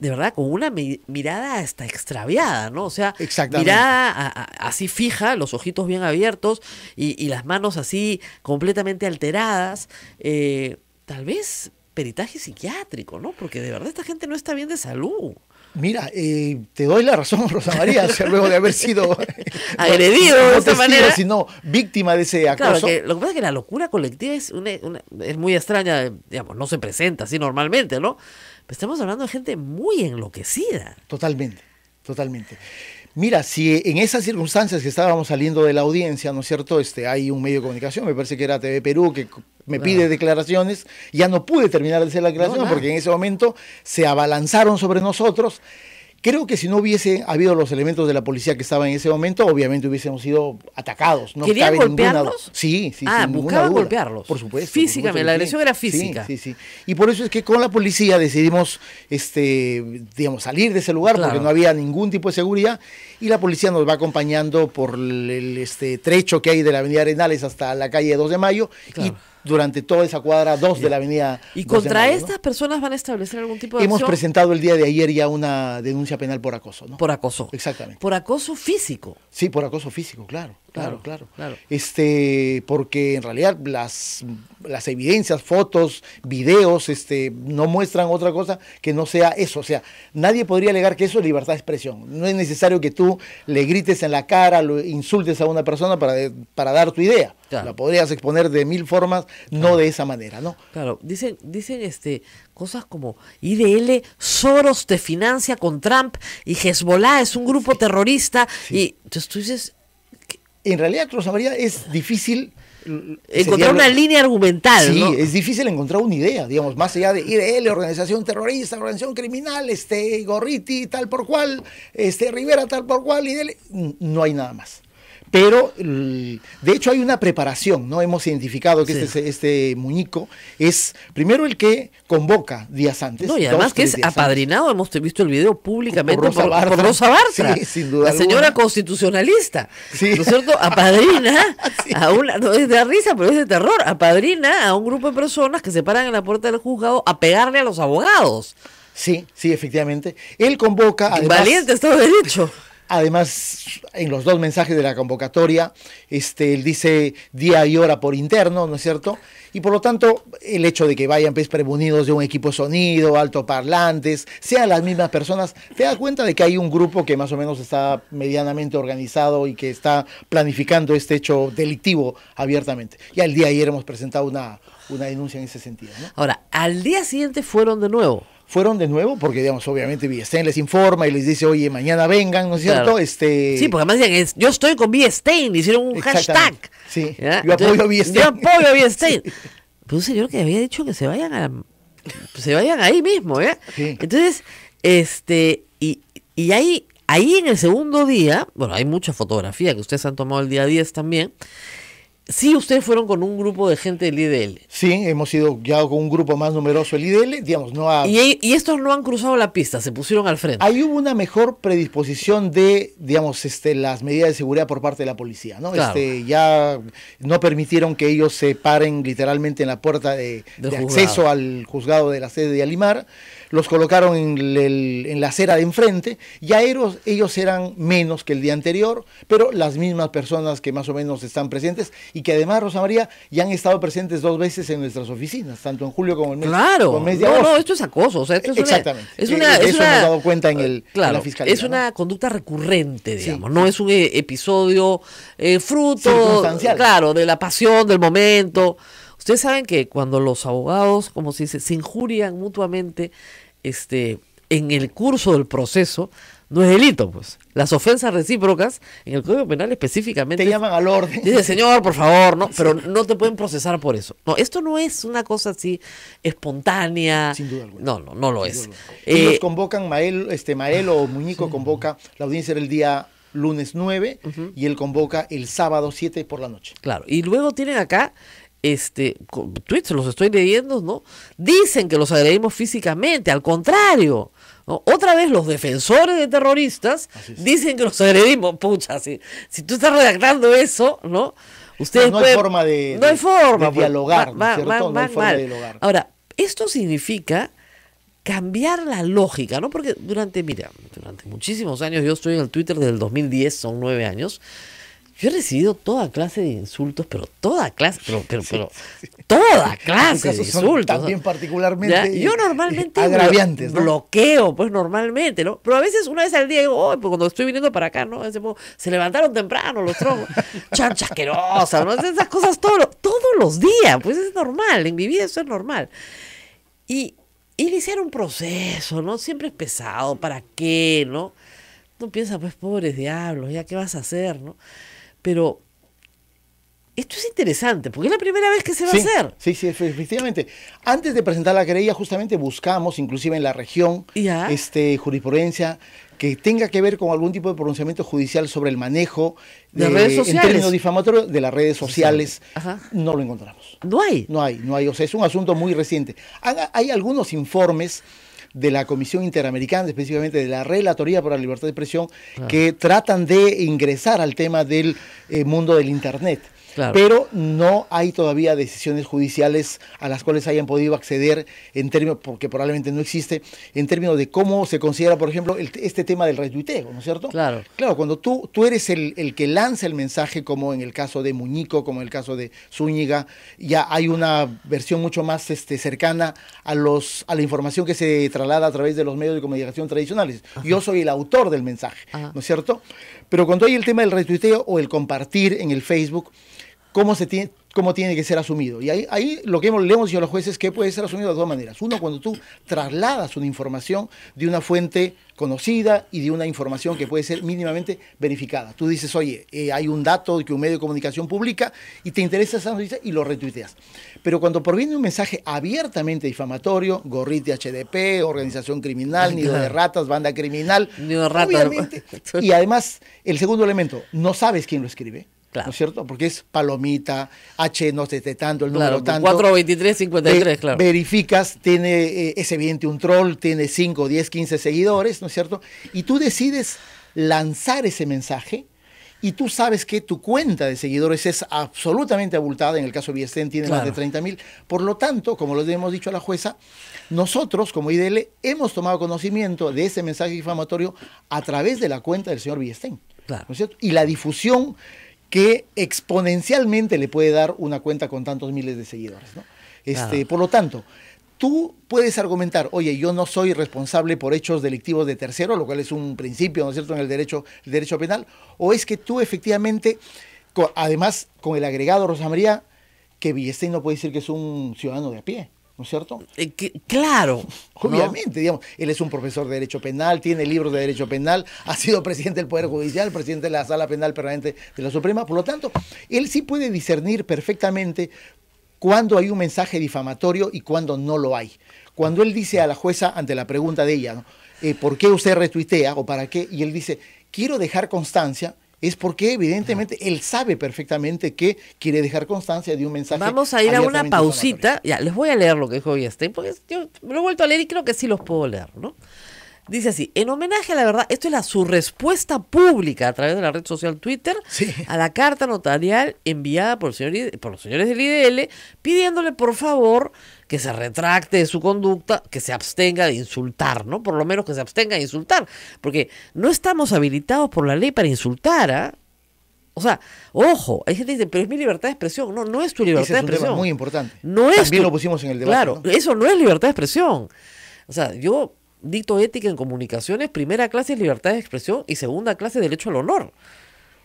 S3: de verdad, con una mi- mirada hasta extraviada, ¿no? O sea, mirada a- a- así fija, los ojitos bien abiertos y, y las manos así completamente alteradas. eh, tal vez peritaje psiquiátrico, ¿no? Porque de verdad esta gente no está bien de salud.
S5: Mira, eh, te doy la razón, Rosa María, o sea, luego de haber sido
S3: Agredido
S5: no
S3: de esa
S5: testigo,
S3: manera.
S5: sino víctima de ese
S3: Claro,
S5: acoso.
S3: que lo que pasa es que la locura colectiva es, una, una- es muy extraña, digamos, no se presenta así normalmente, ¿no? Pero estamos hablando de gente muy enloquecida.
S5: Totalmente, totalmente. Mira, si en esas circunstancias que estábamos saliendo de la audiencia, ¿no es cierto? Este, hay un medio de comunicación, me parece que era TV Perú, que me pide declaraciones. Ya no pude terminar de hacer la declaración porque en ese momento se abalanzaron sobre nosotros. Creo que si no hubiese habido los elementos de la policía que estaban en ese momento, obviamente hubiésemos sido atacados. No
S3: ¿Querían
S5: cabe ninguna
S3: golpearlos?
S5: duda. Sí, sí,
S3: Ah,
S5: sin ninguna
S3: buscaban
S5: duda.
S3: golpearlos.
S5: Por supuesto.
S3: Físicamente,
S5: por supuesto
S3: la agresión
S5: sí.
S3: era
S5: Sí,
S3: física.
S5: Sí, sí, Y por eso es que con la policía decidimos, este, digamos, salir de ese lugar
S3: Claro.
S5: porque no había ningún tipo de seguridad y la policía nos va acompañando por el, el, este trecho que hay de la Avenida Arenales hasta la calle 2 de Mayo
S3: Claro.
S5: y durante toda esa cuadra 2 de la Avenida
S3: ¿Y
S5: 2 de
S3: contra
S5: Mayo, ¿no?
S3: estas personas van a establecer algún tipo de
S5: Hemos
S3: acción?
S5: presentado el día de ayer ya una denuncia penal por acoso, ¿no?
S3: Por acoso.
S5: Exactamente.
S3: Por acoso físico.
S5: Sí, por acoso físico, claro, claro,
S3: Claro,
S5: claro. Este, porque en realidad las, las evidencias, fotos, videos, este, no muestran otra cosa que no sea eso. O sea, nadie podría alegar que eso es libertad de expresión. No es necesario que tú le grites en la cara, lo insultes a una persona para, para dar tu idea.
S3: Claro.
S5: La podrías exponer de mil formas, no de esa manera, ¿no?
S3: Claro, dicen, dicen este, cosas como IDL, Soros te financia con Trump y Hezbollah es un grupo terrorista. Y entonces tú dices,
S5: En realidad, Rosa María, es difícil l-
S3: encontrar
S5: sería
S3: una
S5: lo-
S3: línea argumental.
S5: Sí,
S3: ¿no?
S5: es difícil encontrar una idea, digamos, más allá de IDL, organización terrorista, organización criminal, este, Gorriti, tal por cual, este, Rivera, tal por cual, IDL, no hay nada más. Pero, l- de hecho, hay una preparación, ¿no? Hemos identificado que
S3: Sí.
S5: este, este muñico es, primero, el que convoca días antes.
S3: No, y
S5: dos,
S3: además que es
S5: antes.
S3: apadrinado, hemos visto el video públicamente
S5: Por
S3: por,
S5: Rosa Bartra.
S3: por Rosa Bartra,
S5: Sí, sin duda
S3: la
S5: alguna.
S3: señora constitucionalista,
S5: Sí.
S3: ¿no es cierto? Apadrina a una, no es de risa, pero es de terror, apadrina a un grupo de personas que se paran en la puerta del juzgado a pegarle a los abogados.
S5: Sí, sí, efectivamente. Él convoca, además...
S3: Valiente Estado de Derecho.
S5: Además, en los dos mensajes de la convocatoria, este, él dice día y hora por interno, ¿no es cierto? Y por lo tanto, el hecho de que vayan pues, prevenidos de un equipo sonido, altoparlantes, sean las mismas personas, te das cuenta de que hay un grupo que más o menos está medianamente organizado y que está planificando este hecho delictivo abiertamente. Ya el día de ayer hemos presentado una, una denuncia en ese sentido.
S3: Ahora, al día siguiente fueron de nuevo.
S5: Fueron de nuevo porque, digamos, obviamente Villestein les informa y les dice, oye, mañana vengan, ¿no es cierto?
S3: Claro.
S5: Este...
S3: Sí, porque además decían, es- yo estoy con Stein, hicieron un hashtag.
S5: Sí,
S3: ¿ya?
S5: yo apoyo a
S3: Entonces,
S5: Stein.
S3: Yo apoyo a. Pero un señor que había dicho que se vayan a se vayan ahí mismo, ¿eh?
S5: Sí.
S3: Entonces, este, y, y ahí, ahí en el segundo día, bueno, hay mucha fotografía que ustedes han tomado el día 10 también. Sí, ustedes fueron con un grupo de gente del IDL.
S5: Sí, hemos ido ya con un grupo más numeroso el IDL, digamos, no ha...
S3: Y, y estos no han cruzado la pista, se pusieron al frente.
S5: Ahí hubo una mejor predisposición de, digamos, este, las medidas de seguridad por parte de la policía, ¿no?
S3: Claro.
S5: Este, ya no permitieron que ellos se paren literalmente en la puerta de,
S3: Del
S5: acceso al juzgado de la sede de Alimar, los colocaron en, el- en la acera de enfrente, ya ellos, ellos eran menos que el día anterior, pero las mismas personas que más o menos están presentes y que además, Rosa María, ya han estado presentes dos veces en nuestras oficinas, tanto en julio como en mes,
S3: Claro,
S5: mes de
S3: no, no, esto es acoso, o sea, esto es una,
S5: Exactamente.
S3: es
S5: Eh,
S3: una, es
S5: eso
S3: una-
S5: hemos dado cuenta en el- en
S3: claro,
S5: la fiscalía,
S3: es
S5: ¿no?
S3: una conducta recurrente, digamos,
S5: sí.
S3: no es un eh, episodio eh, fruto, claro, de la pasión del momento. Ustedes saben que cuando los abogados, como se dice, se injurian mutuamente, este, en el curso del proceso, no es delito, pues. Las ofensas recíprocas, en el Código Penal específicamente,
S5: Te llaman al orden.
S3: Dice, señor, por favor, no, pero no te pueden procesar por eso. No, esto no es una cosa así espontánea.
S5: Sin duda alguna.
S3: No, no, no lo es.
S5: Ellos
S3: Eh,
S5: convocan, Mael, este, Mael o Muñico convoca, la audiencia era el día lunes 9 y él convoca el sábado 7 por la noche.
S3: claro. Y luego tienen acá, este, tweets, los estoy leyendo, ¿no? Dicen que los agredimos físicamente, al contrario. ¿no? Otra vez los defensores de terroristas dicen que los agredimos. Pucha, si, si tú estás redactando eso, ¿no? Ustedes
S5: No hay
S3: pueden-
S5: forma de-
S3: no hay forma
S5: de dialogar,
S3: Va-
S5: ¿no
S3: va- va-
S5: No hay forma
S3: mal.
S5: de dialogar.
S3: Ahora, esto significa cambiar la lógica, ¿no? Porque durante, mira, durante muchísimos años, yo estoy en el Twitter del 2010, son nueve años, yo he recibido toda clase de insultos, pero toda clase, pero, pero, pero toda clase de insultos.
S5: también particularmente,
S3: Ya, Yo normalmente
S5: eh, agraviantes,
S3: blo-
S5: ¿no?
S3: bloqueo, pues normalmente, ¿no? Pero a veces una vez al día digo, oh, pues cuando estoy viniendo para acá, ¿no? Ese mo- Se levantaron temprano los troncos, chancha asquerosa, ¿no? Esas cosas todos los, todos los días, pues es normal, en mi vida eso es normal. Y iniciar un proceso, ¿no? Siempre es pesado, ¿para qué, no? No piensa, pues, pobres diablos, ¿ya qué vas a hacer, no? Pero esto es interesante, porque es la primera vez que se va
S5: sí,
S3: a hacer.
S5: Sí, sí, efe- efectivamente. Antes de presentar la querella, justamente buscamos, inclusive en la región,
S3: Ya.
S5: este, jurisprudencia que tenga que ver con algún tipo de pronunciamiento judicial sobre el manejo
S3: De redes
S5: En términos difamatorios de las redes sociales.
S3: Ajá.
S5: No lo encontramos.
S3: No hay.
S5: No hay, no hay. O sea, es un asunto muy reciente. Hay algunos informes de la Comisión Interamericana, específicamente de la Relatoría por la Libertad de Expresión, que tratan de ingresar al tema del eh, mundo del Internet.
S3: Claro.
S5: Pero no hay todavía decisiones judiciales a las cuales hayan podido acceder en términos, porque probablemente no existe, en términos de cómo se considera, por ejemplo, el- este tema del retuiteo, ¿no es cierto?
S3: Claro.
S5: Claro, cuando tú, tú eres el, el que lanza el mensaje, como en el caso de Muñico, como en el caso de Zúñiga, ya hay una versión mucho más este, cercana a, los, a la información que se traslada a través de los medios de comunicación tradicionales. Yo soy el autor del mensaje,
S3: Ajá.
S5: ¿no es cierto? Pero cuando hay el tema del retuiteo o el compartir en el Facebook, ¿cómo se tiene, cómo tiene que ser asumido? Y ahí, ahí lo que hemos, le hemos dicho a los jueces es que puede ser asumido de dos maneras. Uno, cuando tú trasladas una información de una fuente conocida y de una información que puede ser mínimamente verificada. Tú dices, oye, eh, hay un dato que un medio de comunicación publica y te interesa esa noticia y lo retuiteas. Pero cuando proviene un mensaje abiertamente difamatorio, gorrite HDP, organización criminal, nido de ratas, banda criminal,
S3: Nido de ratas.
S5: y además, el segundo elemento, no sabes quién lo escribe.
S3: Claro.
S5: ¿No es cierto? Porque es palomita, H no tanto, el
S3: Claro,
S5: número tanto.
S3: 423 53,
S5: Ve-
S3: claro.
S5: Verificas, tiene, eh, es evidente un troll, tiene 5, 10, 15 seguidores, ¿no es cierto? Y tú decides lanzar ese mensaje y tú sabes que tu cuenta de seguidores es absolutamente abultada, en el caso de Biesten tiene más de
S3: Claro.
S5: 30 mil, por lo tanto, como lo hemos dicho a la jueza, nosotros como IDL hemos tomado conocimiento de ese mensaje difamatorio a través de la cuenta del señor Biesten.
S3: Claro.
S5: ¿no es cierto? Y la difusión que exponencialmente le puede dar una cuenta con tantos miles de seguidores. ¿no? Este. Por lo tanto, tú puedes argumentar, oye, yo no soy responsable por hechos delictivos de tercero, lo cual es un principio, ¿no es cierto?, en el derecho, el derecho penal, o es que tú efectivamente, además con el agregado Rosa María, que Villestein no puede decir que es un ciudadano de a pie, ¿no es cierto?
S3: Eh, que- claro. ¿no?
S5: Obviamente, digamos, él es un profesor de Derecho Penal, tiene libros de Derecho Penal, ha sido presidente del Poder Judicial, presidente de la Sala Penal Permanente de la Suprema, por lo tanto, él sí puede discernir perfectamente cuándo hay un mensaje difamatorio y cuándo no lo hay. Cuando él dice a la jueza, ante la pregunta de ella, ¿no? Eh, ¿por qué usted retuitea o para qué? Y él dice, quiero dejar constancia, es porque evidentemente él sabe perfectamente que quiere dejar constancia de un mensaje.
S3: Vamos a ir a una pausita. Ya, les voy a leer lo que dijo Villestein, porque yo me lo he vuelto a leer y creo que sí los puedo leer, ¿no? Dice así, en homenaje a la verdad, esto es la, su respuesta pública a través de la red social Twitter
S5: Sí.
S3: a la carta notarial enviada por, el señor I- por los señores del IDL, pidiéndole por favor que se retracte de su conducta, que se abstenga de insultar, ¿no? Por lo menos que se abstenga de insultar, porque no estamos habilitados por la ley para insultar, ¿ah? O sea, ojo, hay gente que dice, pero es mi libertad de expresión. No, no es tu libertad
S5: Ese es
S3: de expresión.
S5: tema muy importante.
S3: No es
S5: También
S3: tu-
S5: lo pusimos en el debate.
S3: Claro,
S5: ¿no?
S3: eso no es libertad de expresión. O sea, yo dicto ética en comunicaciones, primera clase es libertad de expresión y segunda clase derecho al honor.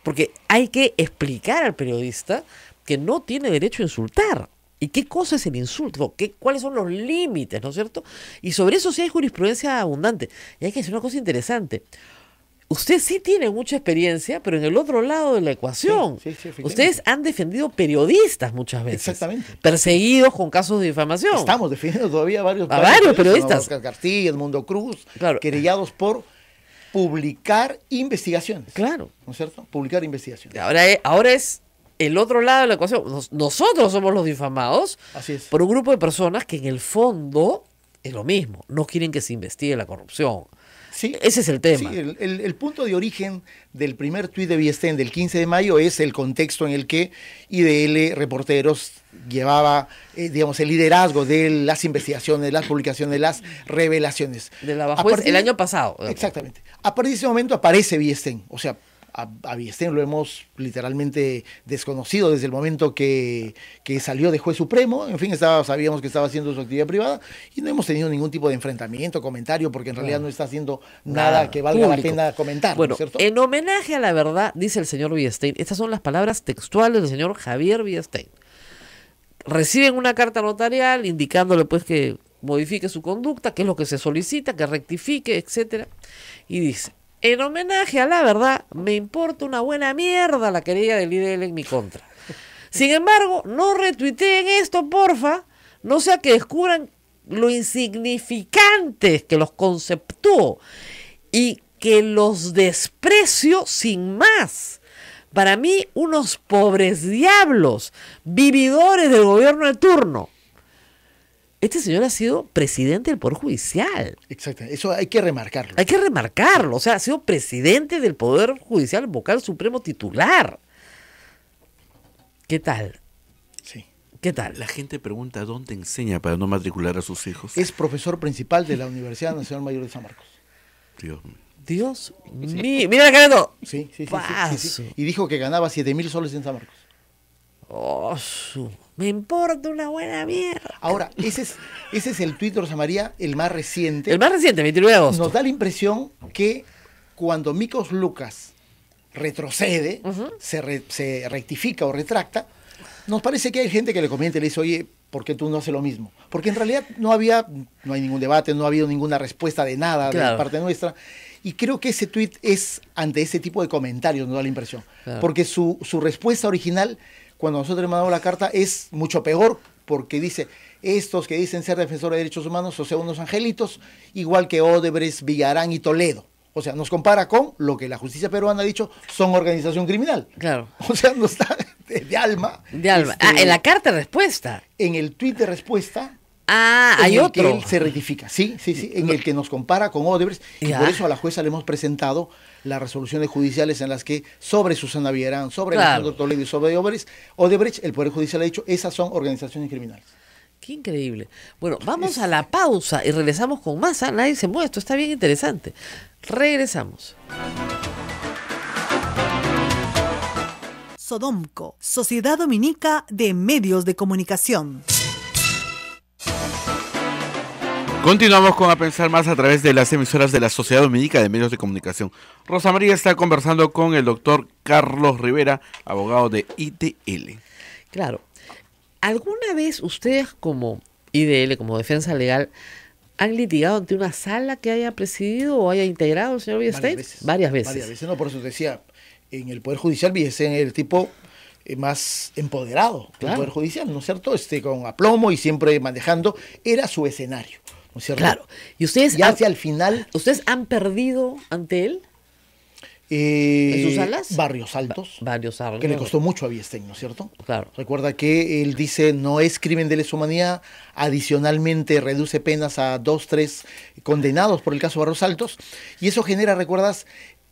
S3: Porque hay que explicar al periodista que no tiene derecho a insultar. ¿Y qué cosa es el insulto? ¿Qué, ¿Cuáles son los límites? ¿No es cierto? Y sobre eso sí hay jurisprudencia abundante. Y hay que decir una cosa interesante. Usted sí tiene mucha experiencia, pero en el otro lado de la ecuación.
S5: Sí, sí, sí, efectivamente.
S3: Ustedes han defendido periodistas muchas veces.
S5: Exactamente.
S3: Perseguidos con casos de difamación.
S5: Estamos defendiendo todavía varios,
S3: A varios periodistas.
S5: Oscar García, Edmundo Cruz,
S3: Claro.
S5: querellados por publicar investigaciones.
S3: Claro.
S5: ¿No es cierto? Publicar investigaciones.
S3: Ahora es, ahora es el otro lado de la ecuación. Nos- nosotros somos los difamados
S5: Así es.
S3: por un grupo de personas que en el fondo es lo mismo. No quieren que se investigue la corrupción.
S5: Sí,
S3: Ese es el tema.
S5: sí, el, el- el punto de origen del primer tuit de Biesten del 15 de mayo es el contexto en el que IDL Reporteros llevaba, eh, digamos, el liderazgo de las investigaciones, las publicaciones, las revelaciones.
S3: De la
S5: partir-
S3: el año pasado.
S5: Exactamente. A partir de ese momento aparece Biesten. O sea, a, a Biesten lo hemos literalmente desconocido desde el momento que, que salió de juez supremo. En fin, estaba, sabíamos que estaba haciendo su actividad privada y no hemos tenido ningún tipo de enfrentamiento, comentario, porque en realidad no está haciendo nada, que valga la pena comentar. ¿no
S3: Bueno,
S5: es cierto?
S3: en homenaje a la verdad, dice el señor Villestein, estas son las palabras textuales del señor Javier Villestein. Reciben una carta notarial indicándole pues que modifique su conducta, que es lo que se solicita, que rectifique, etcétera, y dice, en homenaje a la verdad, me importa una buena mierda la querella del IDL en mi contra. Sin embargo, no retuiteen esto, porfa, no sea que descubran lo insignificantes que los conceptuó y que los desprecio sin más. Para mí, unos pobres diablos, vividores del gobierno de turno. Este señor ha sido presidente del Poder Judicial.
S5: Exacto. Eso hay que remarcarlo.
S3: Hay que remarcarlo. O sea, ha sido presidente del Poder Judicial Vocal Supremo titular. ¿Qué tal?
S5: Sí.
S3: ¿Qué tal?
S2: La gente pregunta dónde enseña para no matricular a sus hijos.
S5: Es profesor principal de la Universidad Nacional Mayor de San Marcos.
S2: Dios mío.
S3: Dios mío. Mira la.
S5: Sí, sí, sí, sí, sí. Y dijo que ganaba 7 mil soles en San Marcos.
S3: Oh, su- me importa una buena mierda.
S5: Ahora, ese es, ese es el tuit de Rosa María, el más reciente.
S3: El más reciente, 29 de agosto.
S5: Nos da la impresión que cuando Mikos Lucas retrocede, se, re- se rectifica o retracta, nos parece que hay gente que le comenta y le dice, oye, ¿por qué tú no haces lo mismo? Porque en realidad no había, no hay ningún debate, no ha habido ninguna respuesta de nada de parte nuestra. Y creo que ese tuit es ante ese tipo de comentarios, nos da la impresión.
S3: Claro.
S5: Porque su, su respuesta original, cuando nosotros le mandamos la carta, es mucho peor, porque dice, estos que dicen ser defensores de derechos humanos, o sea, unos angelitos, igual que Odebrecht, Villarán y Toledo. O sea, nos compara con lo que la justicia peruana ha dicho, son organización criminal.
S3: Claro.
S5: O sea, no está de, de alma.
S3: De alma.
S5: Este,
S3: Ah, en la carta de respuesta.
S5: en el tuit de respuesta
S3: Ah,
S5: en
S3: hay
S5: el
S3: otro.
S5: que él se rectifica, sí, sí, sí, en el que nos compara con Odebrecht y
S3: Ya.
S5: por eso a la jueza le hemos presentado las resoluciones judiciales en las que sobre Susana Villarán, sobre
S3: Claro.
S5: Alejandro Toledo y sobre Odebrecht, Odebrecht, el Poder Judicial ha dicho, esas son organizaciones criminales.
S3: Qué increíble. Bueno, vamos a la pausa y regresamos con más. ¿ah? Nadie se mueve, esto está bien interesante. Regresamos.
S4: Sodomco, Sociedad Dominica de Medios de Comunicación.
S2: Continuamos con A Pensar Más a través de las emisoras de la Sociedad Dominica de Medios de Comunicación. Rosa María está conversando con el doctor Carlos Rivera, abogado de ITL.
S3: Claro. ¿Alguna vez ustedes como IDL, como defensa legal, han litigado ante una sala que haya presidido o haya integrado el señor Villestein? Varias veces.
S5: Varias veces, no, por eso decía, en el Poder Judicial Villestein es el tipo eh, más empoderado del
S3: Claro.
S5: Poder Judicial, ¿no es cierto? Este, con aplomo y siempre manejando, era su escenario, ¿no es cierto?
S3: Claro. ¿Y ustedes,
S5: Y
S3: han,
S5: hacia el final...
S3: ustedes han perdido ante él?
S5: eh,
S3: ¿En sus salas?
S5: Barrios Altos.
S3: Varios años.
S5: que le costó mucho a Villestein, ¿no es cierto?
S3: Claro.
S5: Recuerda que él dice no es crimen de lesa humanidad, adicionalmente reduce penas a dos, tres condenados por el caso Barros Altos, y eso genera, recuerdas,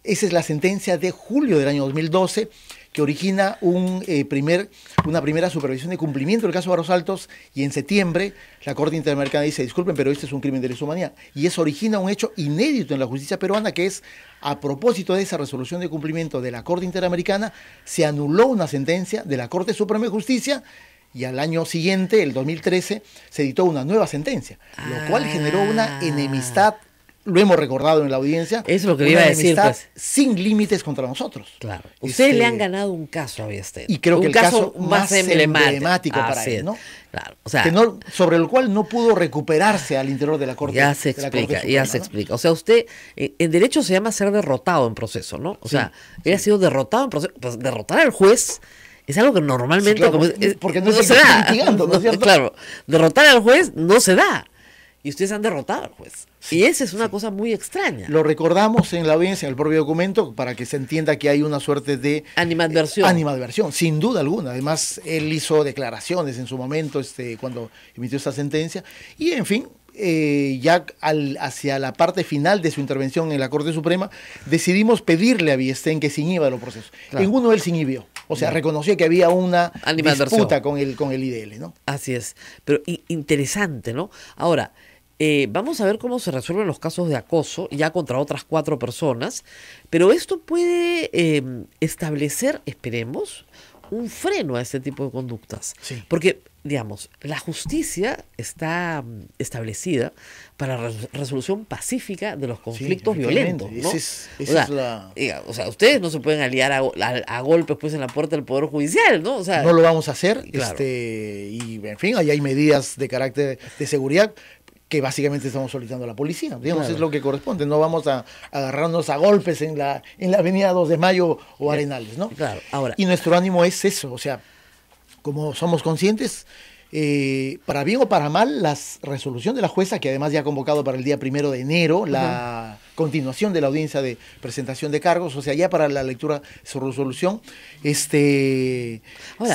S5: esa es la sentencia de julio del año 2012 que origina un, eh, primer, una primera supervisión de cumplimiento del caso Barros Altos y en septiembre la Corte Interamericana dice, disculpen, pero este es un crimen de lesa humanidad. Y eso origina un hecho inédito en la justicia peruana que es, a propósito de esa resolución de cumplimiento de la Corte Interamericana, se anuló una sentencia de la Corte Suprema de Justicia y al año siguiente, el 2013, se editó una nueva sentencia, lo cual generó una enemistad, lo hemos recordado en la audiencia,
S3: es lo que iba a decir, pues.
S5: sin límites contra nosotros.
S3: Claro. Ustedes
S5: Este,
S3: le han ganado un caso a Villestein.
S5: y creo que el caso más emblemático para él. ¿no?
S3: Claro. O sea,
S5: que no- sobre el cual no pudo recuperarse al interior de la Corte.
S3: Ya se explica,
S5: Suprema,
S3: ya se
S5: ¿no?
S3: explica. O sea, usted, eh, en derecho se llama ser derrotado en proceso, ¿no? O sea, él ha sido derrotado en proceso. Pues derrotar al juez es algo que normalmente.
S5: Sí, claro,
S3: como
S5: porque-
S3: es-
S5: porque no que está litigando, ¿no es cierto?
S3: Claro, derrotar al juez no se da. Y ustedes han derrotado al juez. y esa es una cosa muy extraña.
S5: Lo recordamos en la audiencia, en el propio documento, para que se entienda que hay una suerte de
S3: Animadversión.
S5: eh, animadversión, sin duda alguna. Además, él hizo declaraciones en su momento, este, cuando emitió esta sentencia. Y en fin, eh, ya al- hacia la parte final de su intervención en la Corte Suprema, decidimos pedirle a Villestein que se inhiba de los procesos.
S3: Claro.
S5: En uno él se inhibió. O sea, reconoció que había una
S3: Animadversión.
S5: disputa con el, con el IDL, ¿no?
S3: Así es. Pero interesante, ¿no? Ahora, eh, vamos a ver cómo se resuelven los casos de acoso, ya contra otras cuatro personas, pero esto puede eh, establecer, esperemos, un freno a este tipo de conductas.
S5: Sí.
S3: Porque, digamos, la justicia está mm, establecida para res- resolución pacífica de los conflictos violentos. ¿no?
S5: Esa es-
S3: o,
S5: esa
S3: sea,
S5: es la-
S3: o sea, ustedes no se pueden aliar a, a- a golpes pues en la puerta del Poder Judicial, ¿no? O sea,
S5: no lo vamos a hacer.
S3: Claro.
S5: Este, y en fin, ahí hay medidas de carácter de seguridad que básicamente estamos solicitando a la policía. Digamos,
S3: Claro.
S5: es lo que corresponde. No vamos a, agarrarnos a golpes en la, en la avenida 2 de Mayo o Arenales, ¿no?
S3: Claro, ahora-
S5: Y nuestro ánimo es eso, o sea, como somos conscientes, eh, para bien o para mal, la resolución de la jueza, que además ya ha convocado para el día primero de enero, la continuación de la audiencia de presentación de cargos, o sea, ya para la lectura de su resolución, este,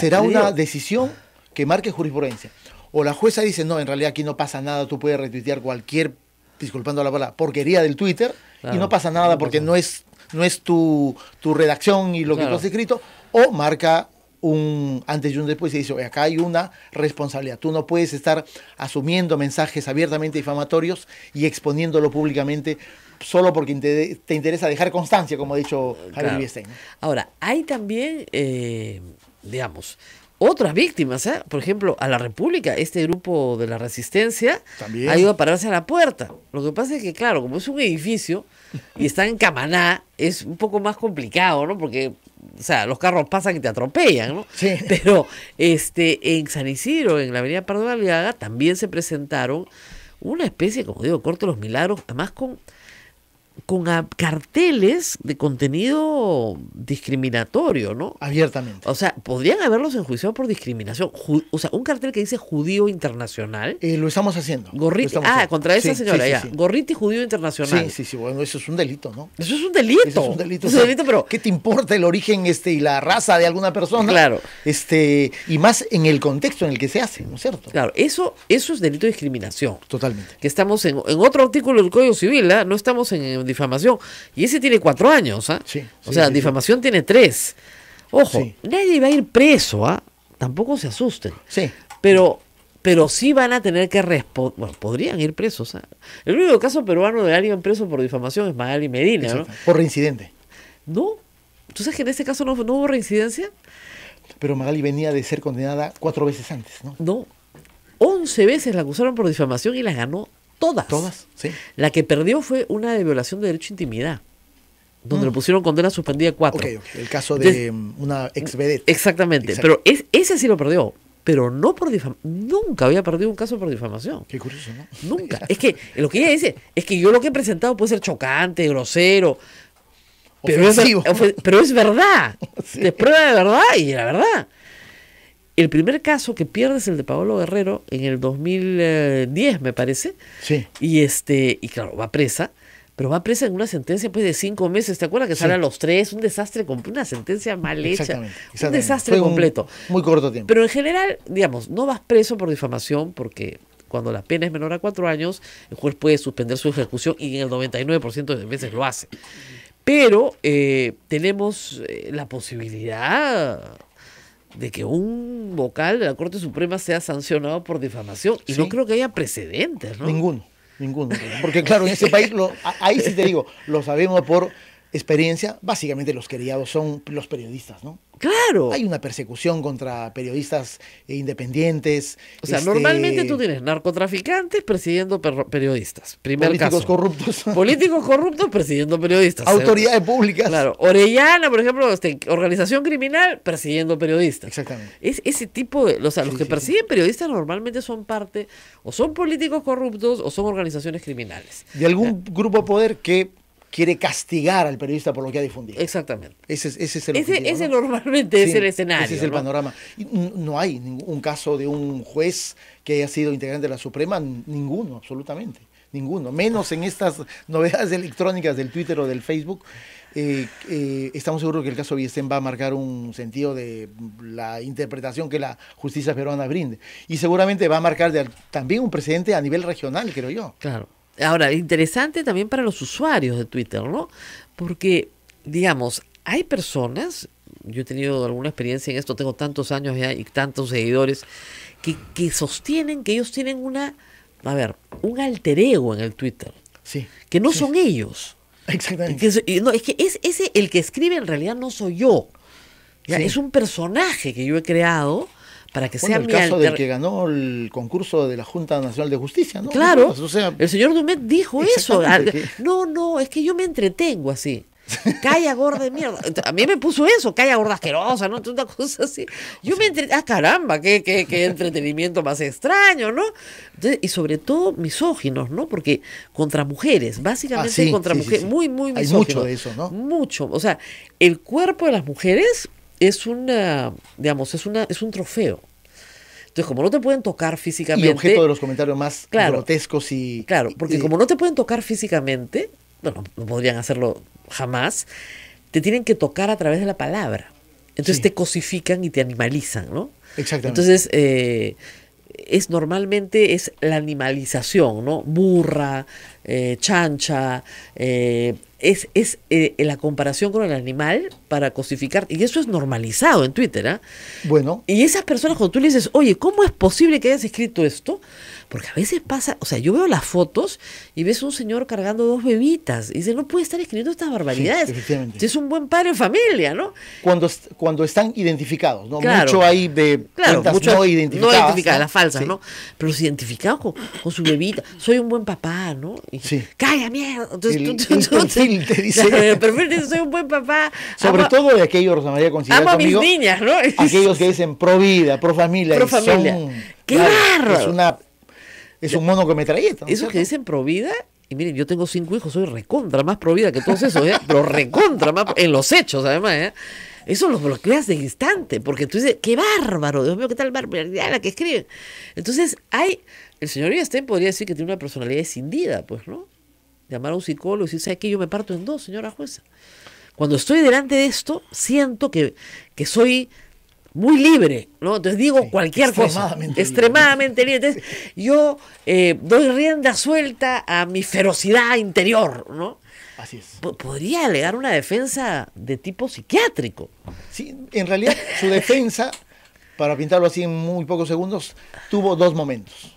S5: será una
S3: digo-
S5: decisión que marque jurisprudencia. O la jueza dice, no, en realidad aquí no pasa nada, tú puedes retuitear cualquier, disculpando la palabra, porquería del Twitter,
S3: Claro,
S5: y no pasa nada
S3: no
S5: porque
S3: pasa
S5: no es, no es tu, tu redacción y lo que tú has escrito, o marca un antes y un después y dice, "Oye, acá hay una responsabilidad. Tú no puedes estar asumiendo mensajes abiertamente difamatorios y exponiéndolo públicamente solo porque te, te interesa dejar constancia, como ha dicho Javier
S3: Claro. Ahora, hay también, eh, digamos, otras víctimas, ¿eh? Por ejemplo, a la República, este grupo de la Resistencia
S5: También.
S3: ha ido a pararse a la puerta. Lo que pasa es que, claro, como es un edificio y está en Camaná, es un poco más complicado, ¿no? Porque, o sea, los carros pasan y te atropellan, ¿no?
S5: Sí.
S3: Pero este, en San Isidro, en la avenida Pardo de Aliaga, también se presentaron una especie, como digo, corte de los milagros, además con con carteles de contenido discriminatorio, ¿no?
S5: Abiertamente.
S3: O sea, podrían haberlos enjuiciado por discriminación. Ju- o sea, un cartel que dice judío internacional.
S5: Eh, lo estamos haciendo.
S3: Gorriti,
S5: estamos
S3: ah,
S5: haciendo.
S3: contra esa
S5: Sí,
S3: señora,
S5: sí,
S3: ya.
S5: sí.
S3: Gorriti judío internacional.
S5: Sí, sí, sí, bueno, eso es un delito, ¿no?
S3: Eso es un delito.
S5: Eso es un delito.
S3: Es un delito, pero
S5: ¿Qué te importa el origen este, y la raza de alguna persona?
S3: Claro.
S5: Este, y más en el contexto en el que se hace, ¿no es cierto?
S3: claro, eso, eso es delito de discriminación.
S5: Totalmente.
S3: Que estamos en, en otro artículo del Código Civil, ¿ah? no estamos en difamación. Y ese tiene cuatro años, ¿ah?
S5: Sí,
S3: O
S5: sí,
S3: sea,
S5: sí,
S3: difamación tiene tres. Ojo, nadie va a ir preso, ¿ah? Tampoco se asusten.
S5: Sí.
S3: Pero, pero sí van a tener que responder. Bueno, podrían ir presos. ¿ah? El único caso peruano de alguien preso por difamación es Magali Medina.
S5: Por reincidente.
S3: ¿No? ¿Tú sabes que en este caso no, no hubo reincidencia?
S5: Pero Magali venía de ser condenada cuatro veces antes, ¿no?
S3: No. Once veces la acusaron por difamación y las ganó todas.
S5: Todas, sí.
S3: La que perdió fue una de violación de derecho a intimidad, donde le pusieron condena suspendida cuatro.
S5: Mm. Ok, ok. El caso de mm, una ex vedette.
S3: Exactamente.
S5: Exacto.
S3: Pero es, ese sí lo perdió. Pero no por difamación. Nunca había perdido un caso por difamación.
S5: Qué curioso, ¿no?
S3: Nunca. Es que lo que ella dice es que yo lo que he presentado puede ser chocante, grosero. Pero, es, pero es verdad.
S5: Sí.
S3: Es prueba de verdad y la verdad. El primer caso que pierde es el de Pablo Guerrero en el 2010, me parece.
S5: Sí.
S3: Y este, y claro, va presa, pero va presa en una sentencia pues de cinco meses. ¿Te acuerdas que
S5: Sí.
S3: sale a los tres? Un desastre, una sentencia mal hecha.
S5: Exactamente.
S3: Un
S5: exactamente.
S3: desastre
S5: Fue un
S3: completo.
S5: Muy corto tiempo.
S3: Pero en general, digamos, no vas preso por difamación porque cuando la pena es menor a cuatro años, el juez puede suspender su ejecución y en el 99% de veces lo hace. Pero eh, tenemos eh, la posibilidad de que un vocal de la Corte Suprema sea sancionado por difamación y no creo que haya precedentes, ¿no?
S5: Ninguno, ninguno. Porque claro, en ese país, lo- ahí sí te digo, lo sabemos por experiencia, básicamente los queridos son los periodistas, ¿no?
S3: Claro.
S5: Hay una persecución contra periodistas eh, independientes.
S3: O sea,
S5: este,
S3: normalmente tú tienes narcotraficantes persiguiendo per- periodistas. Primer
S5: políticos
S3: caso.
S5: corruptos,
S3: Políticos corruptos persiguiendo periodistas.
S5: autoridades públicas.
S3: Claro, Orellana, por ejemplo, este, organización criminal persiguiendo periodistas.
S5: Exactamente.
S3: Es ese tipo de, o sea, los que
S5: sí,
S3: persiguen periodistas normalmente son parte, o son políticos corruptos o son organizaciones criminales.
S5: De algún grupo de poder que quiere castigar al periodista por lo que ha difundido.
S3: Exactamente.
S5: Ese, es- ese es el objetivo,
S3: ese
S5: ¿no?
S3: normalmente es
S5: Sí,
S3: el escenario.
S5: Ese es el
S3: ¿no?
S5: panorama. Y no hay ningún caso de un juez que haya sido integrante de la Suprema, ninguno, absolutamente. Ninguno. Menos en estas novedades electrónicas del Twitter o del Facebook. Eh, eh, estamos seguros que el caso Villestén va a marcar un sentido de la interpretación que la justicia peruana brinde. Y seguramente va a marcar de- también un precedente a nivel regional, creo yo.
S3: Claro. Ahora, interesante también para los usuarios de Twitter, ¿no? Porque, digamos, hay personas, yo he tenido alguna experiencia en esto, tengo tantos años ya y tantos seguidores, que, que sostienen que ellos tienen una, a ver, un alter ego en el Twitter,
S5: Sí.
S3: que no
S5: Sí.
S3: son ellos.
S5: Exactamente.
S3: Que es, y no, es que es, ese el que escribe en realidad no soy yo. Ya,
S5: Sí.
S3: Es un personaje que yo he creado para que
S5: Bueno,
S3: sea
S5: el caso
S3: alter
S5: del que ganó el concurso de la Junta Nacional de Justicia, ¿no?
S3: Claro,
S5: O sea,
S3: el señor Dumet dijo eso. Ah, No, no, es que yo me entretengo así. Calla gorda de mierda. A mí me puso eso, calla gorda asquerosa, ¿no? Una cosa así. Yo me entre... Ah, caramba, qué, qué, qué entretenimiento más extraño, ¿no? Entonces, y sobre todo misóginos, ¿no? Porque contra mujeres, básicamente
S5: Ah, sí,
S3: contra
S5: sí,
S3: mujeres,
S5: sí.
S3: muy, muy
S5: Hay mucho de eso, ¿no?
S3: Mucho. O sea, el cuerpo de las mujeres es una, digamos, es una, es un trofeo. Entonces, como no te pueden tocar
S5: y
S3: físicamente.
S5: objeto de los comentarios más
S3: Claro.
S5: grotescos y...
S3: Claro, porque
S5: y-
S3: como no te pueden tocar físicamente, bueno, no podrían hacerlo jamás, te tienen que tocar a través de la palabra. Entonces
S5: Sí.
S3: te cosifican y te animalizan, ¿no?
S5: Exactamente.
S3: Entonces, eh, es normalmente es la animalización, ¿no? Burra, eh, chancha, eh, es, es eh, la comparación con el animal para cosificar. Y eso es normalizado en Twitter, ¿ah?
S5: Bueno,
S3: Y esas personas, cuando tú le dices, oye, ¿cómo es posible que hayas escrito esto? Porque a veces pasa, o sea, yo veo las fotos y ves un señor cargando dos bebitas y dice, no puede estar escribiendo estas barbaridades.
S5: efectivamente.
S3: Si es un buen padre de familia, ¿no?
S5: cuando, cuando están identificados, ¿no?
S3: Claro.
S5: Mucho hay de
S3: Claro, muchas
S5: no identificadas.
S3: no identificadas, las falsas,
S5: Sí.
S3: ¿no? Pero los identificados con, con su bebita, soy un buen papá, ¿no? Y,
S5: Sí.
S3: Calla, mierda. Entonces,
S5: El-
S3: tú- tú-
S5: perfil te dice.
S3: Claro, el perfil te dice, soy un buen papá.
S5: Sobre
S3: amo-
S5: todo de aquellos, Rosa María, considera
S3: Amo a mis niñas, ¿no?
S5: aquellos que dicen pro vida, pro familia.
S3: Pro
S5: y son-
S3: familia. ¡Qué
S5: claro,
S3: bárbaro!
S5: Es, una, es un mono que metralleta. ¿no es
S3: Esos que dicen pro vida Y miren, yo tengo cinco hijos, soy recontra más provida que todos esos, ¿eh? pero recontra más en los hechos, además. ¿eh? Eso los bloqueas de instante, porque tú dices, qué bárbaro, Dios mío, qué tal barbaridad la que escriben. Entonces, hay, el señor Villestein podría decir que tiene una personalidad escindida, pues, ¿no? Llamar a un psicólogo y decir, ¿sabe qué? Yo me parto en dos, señora jueza. Cuando estoy delante de esto, siento que, que soy muy libre, ¿no? Entonces digo cualquier cosa.
S5: extremadamente libre.
S3: Extremadamente libre. Entonces, yo eh, doy rienda suelta a mi ferocidad interior, ¿no?
S5: Así es.
S3: Po- Podría alegar una defensa de tipo psiquiátrico.
S5: Sí, en realidad su defensa, para pintarlo así en muy pocos segundos, tuvo dos momentos.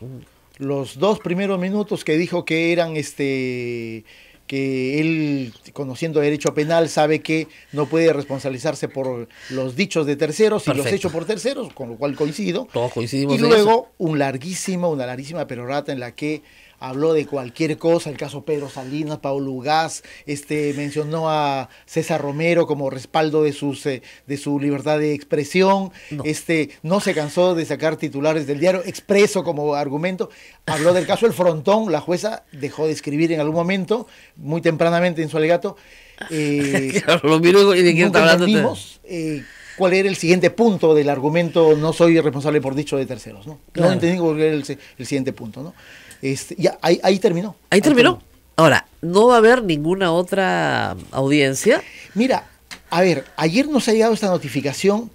S5: Los dos primeros minutos que dijo que eran este que él, conociendo derecho penal, sabe que no puede responsabilizarse por los dichos de terceros y los hechos por terceros, con lo cual coincido.
S3: Todos coincidimos
S5: Y
S3: en
S5: luego un larguísimo, una larguísima perorata en la que habló de cualquier cosa, el caso Pedro Salinas, Paulo Ugaz, este, mencionó a César Romero como respaldo de, sus, eh, de su libertad de expresión,
S3: No.
S5: este, no se cansó de sacar titulares del diario Expreso como argumento, habló del caso El Frontón, la jueza dejó de escribir en algún momento, muy tempranamente en su alegato, eh,
S3: Claro, lo miro y de quién está hablando.
S5: eh, cuál era el siguiente punto del argumento no soy responsable por dicho de terceros, ¿no?
S3: Claro.
S5: No entendí cuál era el, el siguiente punto, ¿no? Este, ya, ahí, ahí terminó.
S3: Ahí terminó. Ahora, no va a haber ninguna otra audiencia.
S5: Mira, a ver, ayer nos ha llegado esta notificación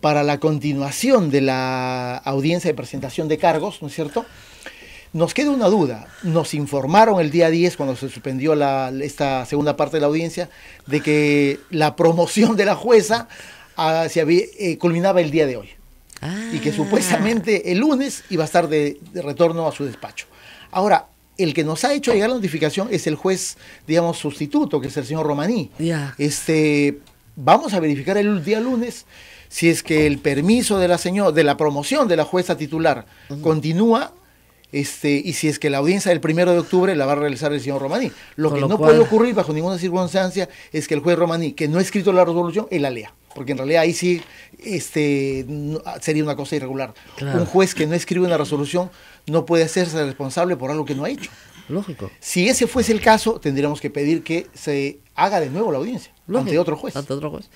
S5: para la continuación de la audiencia de presentación de cargos, ¿no es cierto? Nos queda una duda. Nos informaron el día 10, cuando se suspendió la- esta segunda parte de la audiencia, de que la promoción de la jueza ah, se había, eh, culminaba el día de hoy. y que
S3: Ah.
S5: supuestamente el lunes iba a estar de, de retorno a su despacho. Ahora, el que nos ha hecho llegar la notificación es el juez, digamos, sustituto, que es el señor Romaní. Este, vamos a verificar el día lunes si es que el permiso de la señora, de la promoción de la jueza titular continúa. Este, y si es que la audiencia del primero de octubre la va a realizar el señor Romaní. Lo
S3: Con
S5: que
S3: lo
S5: no
S3: cual-
S5: puede ocurrir bajo ninguna circunstancia es que el juez Romaní, que no ha escrito la resolución, él la lea. Porque en realidad ahí sí este, sería una cosa irregular.
S3: Claro.
S5: Un juez que no escribe una resolución no puede hacerse responsable por algo que no ha hecho.
S3: Lógico.
S5: Si ese fuese el caso, tendríamos que pedir que se haga de nuevo la audiencia
S3: Lógico.
S5: ante otro juez.
S3: Ante otro juez.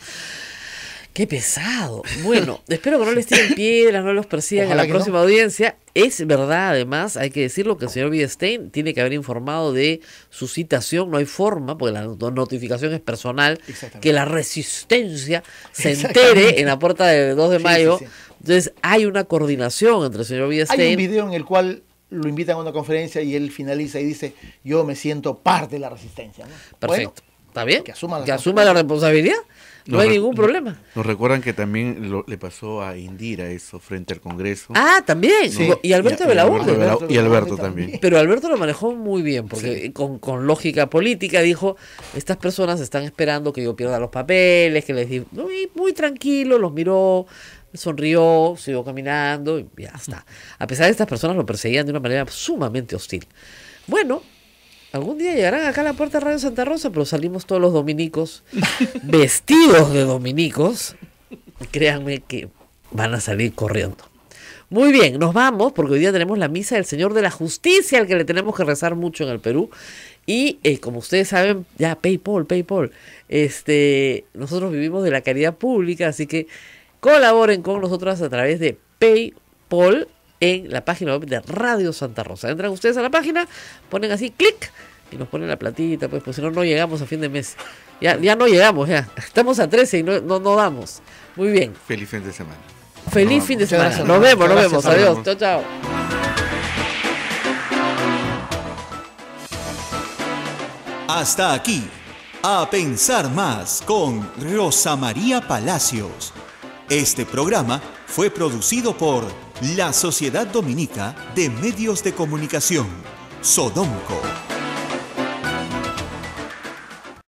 S3: Qué pesado. Bueno, espero que no les tiren piedras, no los persigan
S5: Ojalá
S3: en la próxima audiencia. Es verdad, además, hay que decirlo que el señor Bidestein tiene que haber informado de su citación. No hay forma, porque la not- notificación es personal, que la resistencia se entere en la puerta del 2 de
S5: Sí,
S3: mayo.
S5: sí, sí.
S3: Entonces, hay una coordinación entre el señor
S5: Hay un
S3: Bidestein.
S5: video en el cual lo invitan a una conferencia y él finaliza y dice, yo me siento parte de la resistencia. ¿no?
S3: Perfecto.
S5: Bueno,
S3: ¿Está bien?
S5: que asuma la
S3: que asuma la responsabilidad. No hay
S2: Nos
S3: ningún problema.
S2: Nos recuerdan que también lo- le pasó a Indira eso frente al Congreso.
S3: Ah, también.
S5: Sí.
S3: Y Alberto
S2: Y- y
S3: Belaúnde.
S2: Alberto Belaúnde.
S5: Alberto
S2: y Alberto también.
S3: Pero Alberto lo manejó muy bien, porque con, con lógica política dijo, estas personas están esperando que yo pierda los papeles, que les di muy, muy tranquilo, los miró, sonrió, siguió caminando y ya está. A pesar de que estas personas lo perseguían de una manera sumamente hostil. Bueno, algún día llegarán acá a la puerta de Radio Santa Rosa, pero salimos todos los dominicos vestidos de dominicos. Créanme que van a salir corriendo. Muy bien, nos vamos porque hoy día tenemos la misa del Señor de la Justicia, al que le tenemos que rezar mucho en el Perú. Y eh, como ustedes saben, ya PayPal, PayPal, este, nosotros vivimos de la caridad pública, así que colaboren con nosotros a través de PayPal en la página web de Radio Santa Rosa. Entran ustedes a la página, ponen así clic y nos ponen la platita, pues, pues si no, no llegamos a fin de mes. Ya, ya no llegamos, ya. Estamos a 13 y no, no, no damos. Muy bien.
S2: Feliz fin de semana.
S3: Feliz
S2: Nos
S3: fin de semana.
S5: gracias,
S3: nos vemos, nos vemos. Adiós. Chao, chao.
S1: Hasta aquí, a pensar más con Rosa María Palacios. Este programa fue producido por la Sociedad Dominica de Medios de Comunicación, Sodomco.